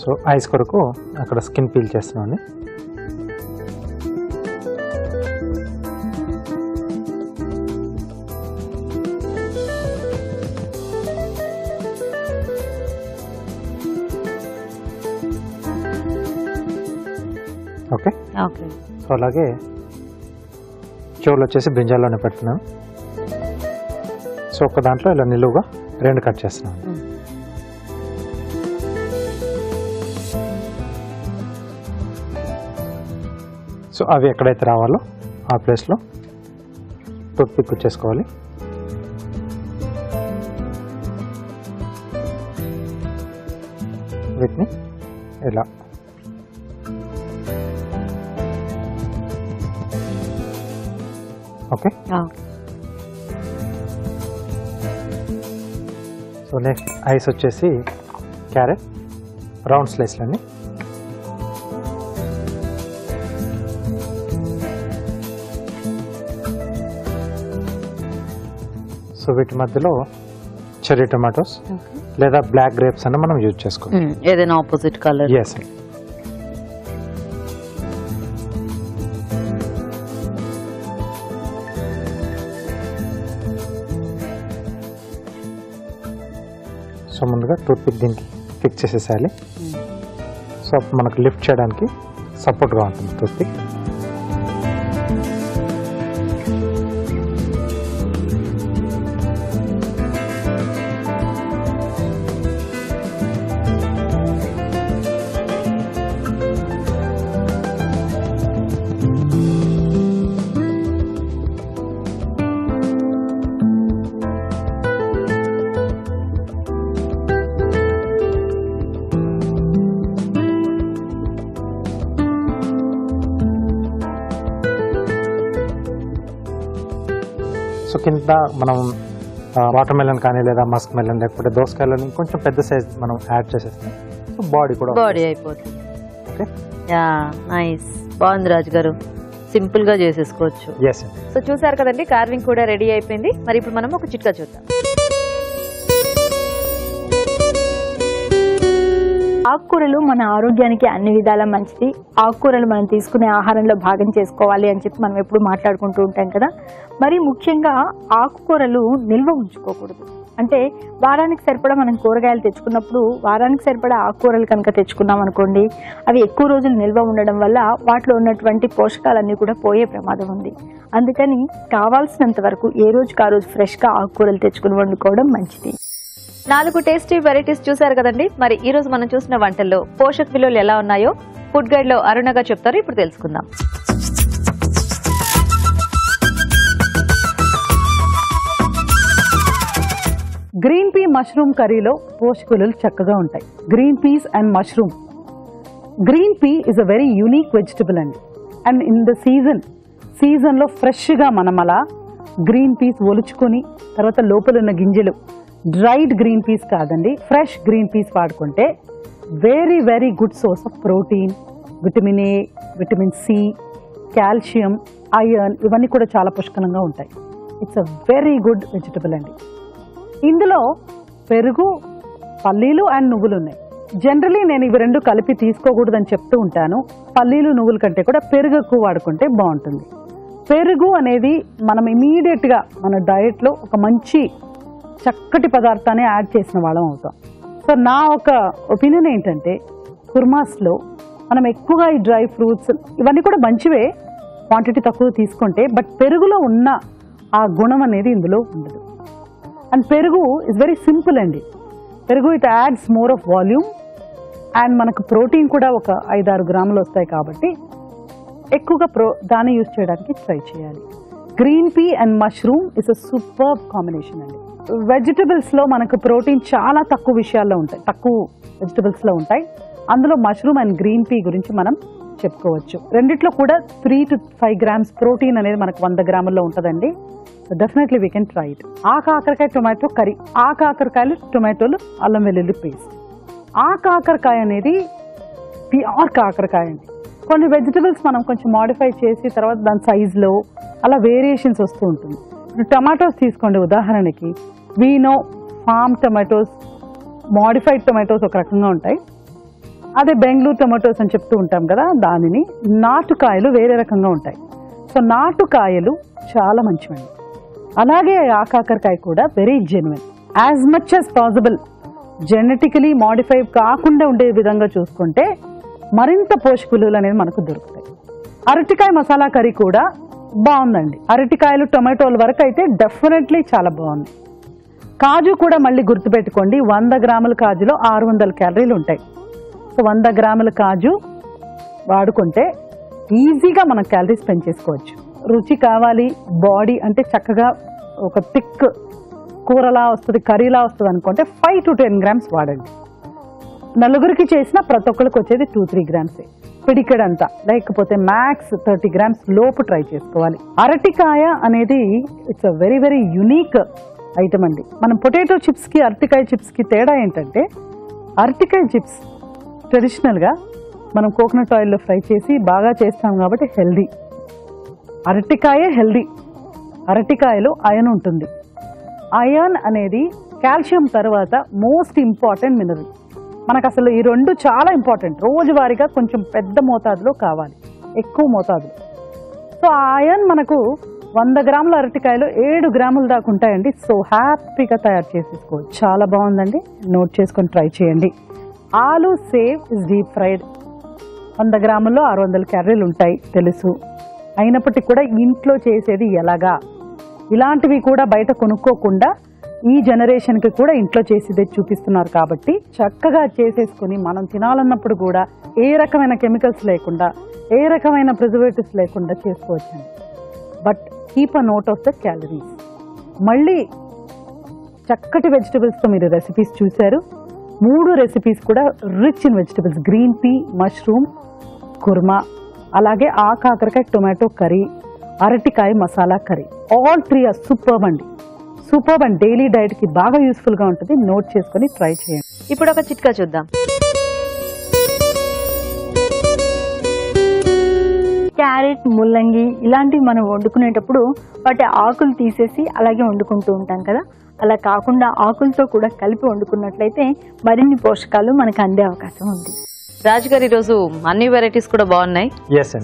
సో ఐస్ కొరకు అక్కడ స్కిన్ పీల్ చేస్తున్నాను. అలాగే చెవులు వచ్చేసి బ్రింజాల్లోనే పెడుతున్నాను సో ఒక దాంట్లో ఇలా నిలువుగా రెండు కట్ చేస్తున్నాను సో అవి ఎక్కడైతే రావాలో ఆ ప్లేస్లో టూత్ పిక్ చేసుకోవాలి. ఓకే సో నెక్స్ట్ ఐస్ వచ్చేసి క్యారెట్ రౌండ్ స్లైస్లన్నీ సో వీటి మధ్యలో చెర్రీ టొమాటోస్ లేదా బ్లాక్ గ్రేప్స్ అన్న మనం యూజ్ చేసుకోవాలి ఏదైనా ఆపోజిట్ కలర్ ఎస్ సో ముందుగా టూత్ పిక్ దీనికి ఫిక్స్ చేసేసేయాలి. సో మనకు లిఫ్ట్ చేయడానికి సపోర్ట్గా ఉంటుంది టూత్ మనం వాటర్ మెలన్ కానీ లేదా మస్క్ మెలన్ లేకపోతే దోసకాయలని కొంచెం పెద్ద సైజ్ మనం యాడ్ చేసేస్తాం సో బాడీ కూడా బాడీ అయిపోతుంది. ఓకే యా నైస్ బాగుంది రాజు గారు. సింపుల్గా చేసేసుకోవచ్చు. సో చూసారు కదండి కార్వింగ్ కూడా రెడీ అయిపోయింది. మరి ఇప్పుడు మనం ఒక చిట్కా చూద్దాం. ఆకుకూరలు మన ఆరోగ్యానికి అన్ని విధాలా మంచిది. ఆకుకూరలు మనం తీసుకునే ఆహారంలో భాగం చేసుకోవాలి అని చెప్పి మనం ఎప్పుడు మాట్లాడుకుంటూ ఉంటాం కదా. మరి ముఖ్యంగా ఆకుకూరలు నిల్వ ఉంచుకోకూడదు. అంటే వారానికి సరిపడా మనం కూరగాయలు తెచ్చుకున్నప్పుడు వారానికి సరిపడా ఆకుకూరలు కనుక తెచ్చుకున్నాం అనుకోండి అవి ఎక్కువ రోజులు నిల్వ ఉండడం వల్ల వాటిలో ఉన్నటువంటి పోషకాలన్నీ కూడా పోయే ప్రమాదం ఉంది. అందుకని కావాల్సినంత వరకు ఏ రోజుకి ఆ రోజు ఫ్రెష్గా ఆకుకూరలు తెచ్చుకుని వండుకోవడం మంచిది. నాలుగు టేస్టీ వెరైటీస్ చూసారు కదండి. మరి ఈ రోజు మనం చూసిన వంటల్లో పోషక విలువలు ఎలా ఉన్నాయో ఫుడ్ గైడ్లో అరుణగా చెప్తారు. ఇప్పుడు తెలుసుకుందాం. గ్రీన్ పీ మష్రూమ్ కర్రీలో పోషకులు చక్కగా ఉంటాయి. Green peas and mushroom. Green pea is a very unique vegetable అండి. అండ్ ఇన్ ద సీజన్ సీజన్లో ఫ్రెష్గా మనం అలా గ్రీన్ పీస్ ఒలుచుకొని తర్వాత లోపల ఉన్న గింజలు డ్రైడ్ గ్రీన్ పీస్ కాదండి ఫ్రెష్ గ్రీన్ పీస్ వాడుకుంటే very very good source of protein vitamin A vitamin C calcium iron ఇవన్నీ కూడా చాలా పుష్కలంగా ఉంటాయి. It's a very good vegetable అండి. ఇందులో పెరుగు పల్లీలు అండ్ నువ్వులు ఉన్నాయి. జనరలీ నేను ఇవి రెండు కలిపి తీసుకోకూడదని చెప్తూ ఉంటాను. పల్లీలు నువ్వుల కంటే కూడా పెరుగు ఎక్కువ వాడుకుంటే బాగుంటుంది. పెరుగు అనేది మనం ఇమీడియట్గా మన డయట్లో ఒక మంచి చక్కటి పదార్థాన్ని యాడ్ చేసిన వాళ్ళం అవుతాం. సో నా ఒక ఒపీనియన్ ఏంటంటే కుర్మాస్లో మనం ఎక్కువగా ఈ డ్రై ఫ్రూట్స్ ఇవన్నీ కూడా మంచివే క్వాంటిటీ తక్కువ తీసుకుంటే బట్ పెరుగులో ఉన్న ఆ గుణం అనేది ఇందులో ఉండదు. అండ్ పెరుగు ఇస్ వెరీ సింపుల్ అండి. పెరుగు it adds more of volume and మనకు ప్రోటీన్ కూడా ఒక ఐదారు గ్రాములు వస్తాయి కాబట్టి ఎక్కువగా ప్రో దాన్ని యూజ్ చేయడానికి ట్రై చేయాలి. Green pea and mushroom is a super combination అండి. వెజిటబుల్స్లో మనకు ప్రోటీన్ చాలా తక్కువ విషయాల్లో ఉంటాయి. తక్కువ వెజిటబుల్స్లో ఉంటాయి. అందులో మష్రూమ్ అండ్ గ్రీన్ పీ గురించి మనం చెప్పుకోవచ్చు. రెండిట్లో కూడా three to five grams protein అనేది మనకు వంద గ్రాముల్లో ఉంటుందండి. So definitely we can try it ఆ కాకరకాయ టొమాటో కర్రీ. ఆ కాకరకాయలు టొమాటోలు అల్లం వెల్లుల్లి పేస్ట్. ఆ కాకరకాయ అనేది ప్యూర్ కాకరకాయ అండి. కొన్ని వెజిటబుల్స్ మనం కొంచెం మాడిఫై చేసి తర్వాత దాని సైజులో అలా వేరియేషన్స్ వస్తూ ఉంటుంది. టమాటోస్ తీసుకోండి ఉదాహరణకి. వీనో ఫామ్ టమాటోస్ మాడిఫైడ్ టొమాటోస్ ఒక రకంగా ఉంటాయి. అదే బెంగళూరు టొమాటోస్ అని చెప్తూ ఉంటాం కదా దానిని నాటుకాయలు వేరే రకంగా ఉంటాయి. సో నాటుకాయలు చాలా మంచివండి. అలాగే ఆ కాకరకాయ కూడా very genuine as much as possible genetically modify కాకుండా ఉండే విధంగా చూసుకుంటే మరింత పోషక విలువలు అనేది మనకు దొరుకుతాయి. అరటికాయ మసాలా కర్రీ కూడా బాగుందండి. అరటికాయలు టొమాటోల వరకు అయితే డెఫినెట్లీ చాలా బాగుంది. కాజు కూడా మళ్ళీ గుర్తుపెట్టుకోండి వంద గ్రాముల కాజులో ఆరు వందల క్యాలరీలు ఉంటాయి. సో వంద గ్రాముల కాజు వాడుకుంటే ఈజీగా మనం క్యాలరీస్ పెంచేసుకోవచ్చు రుచి కావాలి బాడీ అంటే చక్కగా ఒక థిక్ కూరలా వస్తుంది కర్రీలా వస్తుంది అనుకుంటే ఫైవ్ టు టెన్ గ్రామ్స్ వాడండి. నలుగురికి చేసిన ప్రతి ఒక్కరికి వచ్చేది టూ త్రీ గ్రామ్సే. పిడికెడంతా. లేకపోతే మ్యాక్స్ థర్టీ గ్రామ్స్ లోపు ట్రై చేసుకోవాలి. అరటికాయ అనేది it's a very very unique item అండి. మనం పొటాటో చిప్స్కి అరటికాయ చిప్స్కి తేడా ఏంటంటే అరటికాయ చిప్స్ ట్రెడిషనల్గా మనం కోకోనట్ ఆయిల్లో ఫ్రై చేసి బాగా చేస్తాం కాబట్టి హెల్దీ అరటికాయ హెల్దీ అరటికాయలో అయన్ ఉంటుంది. అయాన్ అనేది కాల్షియం తర్వాత మోస్ట్ ఇంపార్టెంట్ మినరల్ మనకు అసలు ఈ రెండు చాలా ఇంపార్టెంట్ రోజువారీగా కొంచెం పెద్ద మోతాదులో కావాలి. ఎక్కువ మోతాదులో. సో ఆయన్ మనకు వంద గ్రాముల అరటికాయలు ఏడు గ్రాముల దాకా ఉంటాయండి. సో హ్యాపీగా తయారు చేసేసుకోవచ్చు చాలా బాగుందండి. నోట్ చేసుకొని ట్రై చేయండి. Aloo sev is deep fried. వంద గ్రాముల్లో ఆరు వందల క్యాలరీలు ఉంటాయి తెలుసు. అయినప్పటికీ కూడా ఇంట్లో చేసేది ఎలాగా? ఇలాంటివి కూడా బయట కొనుక్కోకుండా ఈ జనరేషన్కి కూడా ఇంట్లో చేసేదే చూపిస్తున్నారు కాబట్టి చక్కగా చేసేసుకొని మనం తినాలన్నప్పుడు కూడా ఏ రకమైన కెమికల్స్ లేకుండా ఏ రకమైన ప్రిజర్వేటివ్స్ లేకుండా చేసుకోవచ్చండి but keep a note of the calories మళ్ళీ చక్కటి వెజిటబుల్స్తో మీరు రెసిపీస్ చూశారు. మూడు రెసిపీస్ కూడా rich in vegetables green pea mushroom kurma అలాగే ఆ కాకరకాయ టొమాటో కర్రీ అరటికాయ masala curry all three are super అండి. సూపర్బ్ అండ్ డైలీ డైట్కి బాగా యూస్ఫుల్గా ఉంటుంది. నోట్ చేసుకొని ట్రై చేయండి. ఇప్పుడు ఒక చిట్కా చూద్దాం. క్యారెట్ ముల్లంగి ఇలాంటివి మనం వండుకునేటప్పుడు వాటి ఆకులు తీసేసి అలాగే వండుకుంటూ ఉంటాం కదా. అలా కాకుండా ఆకులతో కూడా కలిపి వండుకున్నట్లయితే మరిన్ని పోషకాలు మనకు అందే అవకాశం ఉంది. రాజు గారు ఈరోజు అన్ని వెరైటీస్ కూడా బాగున్నాయి.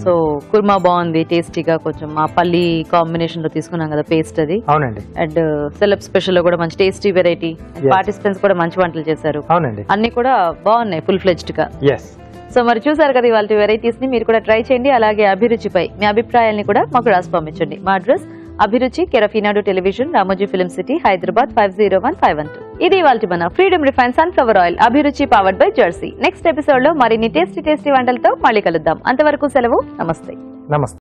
సో కుర్మా బాగుంది టేస్టీగా కొంచెం మా పల్లి కాంబినేషన్లో తీసుకున్నాం కదా పేస్ట్ అది. అవునండి. అండ్ సెలబ్ స్పెషల్లో కూడా మంచి టేస్టీ వెరైటీ. పార్టిసిపెంట్స్ కూడా మంచి వంటలు చేశారు. అవునండి. అన్ని కూడా బాగున్నాయి ఫుల్ ఫ్లెజ్డ్గా. సో మరి చూసారు కదా ఇవాళ వెరైటీస్ని మీరు కూడా ట్రై చేయండి. అలాగే అభిరుచిపై మీ అభిప్రాయాల్ని కూడా మాకు రాసి పంపించండి. మా address Abhiruchi కెరఫీనాడు television Ramoji film city Hyderabad five zero one five one two. ఇది వాళ్ళ మన freedom refine sunflower oil Abhiruchi powered by Jersey next ఎపిసోడ్లో మరిన్ని టేస్టీ టేస్టీ వంటలతో మళ్ళీ కలుద్దాం. అంతవరకు సెలవు నమస్తే. నమస్తే.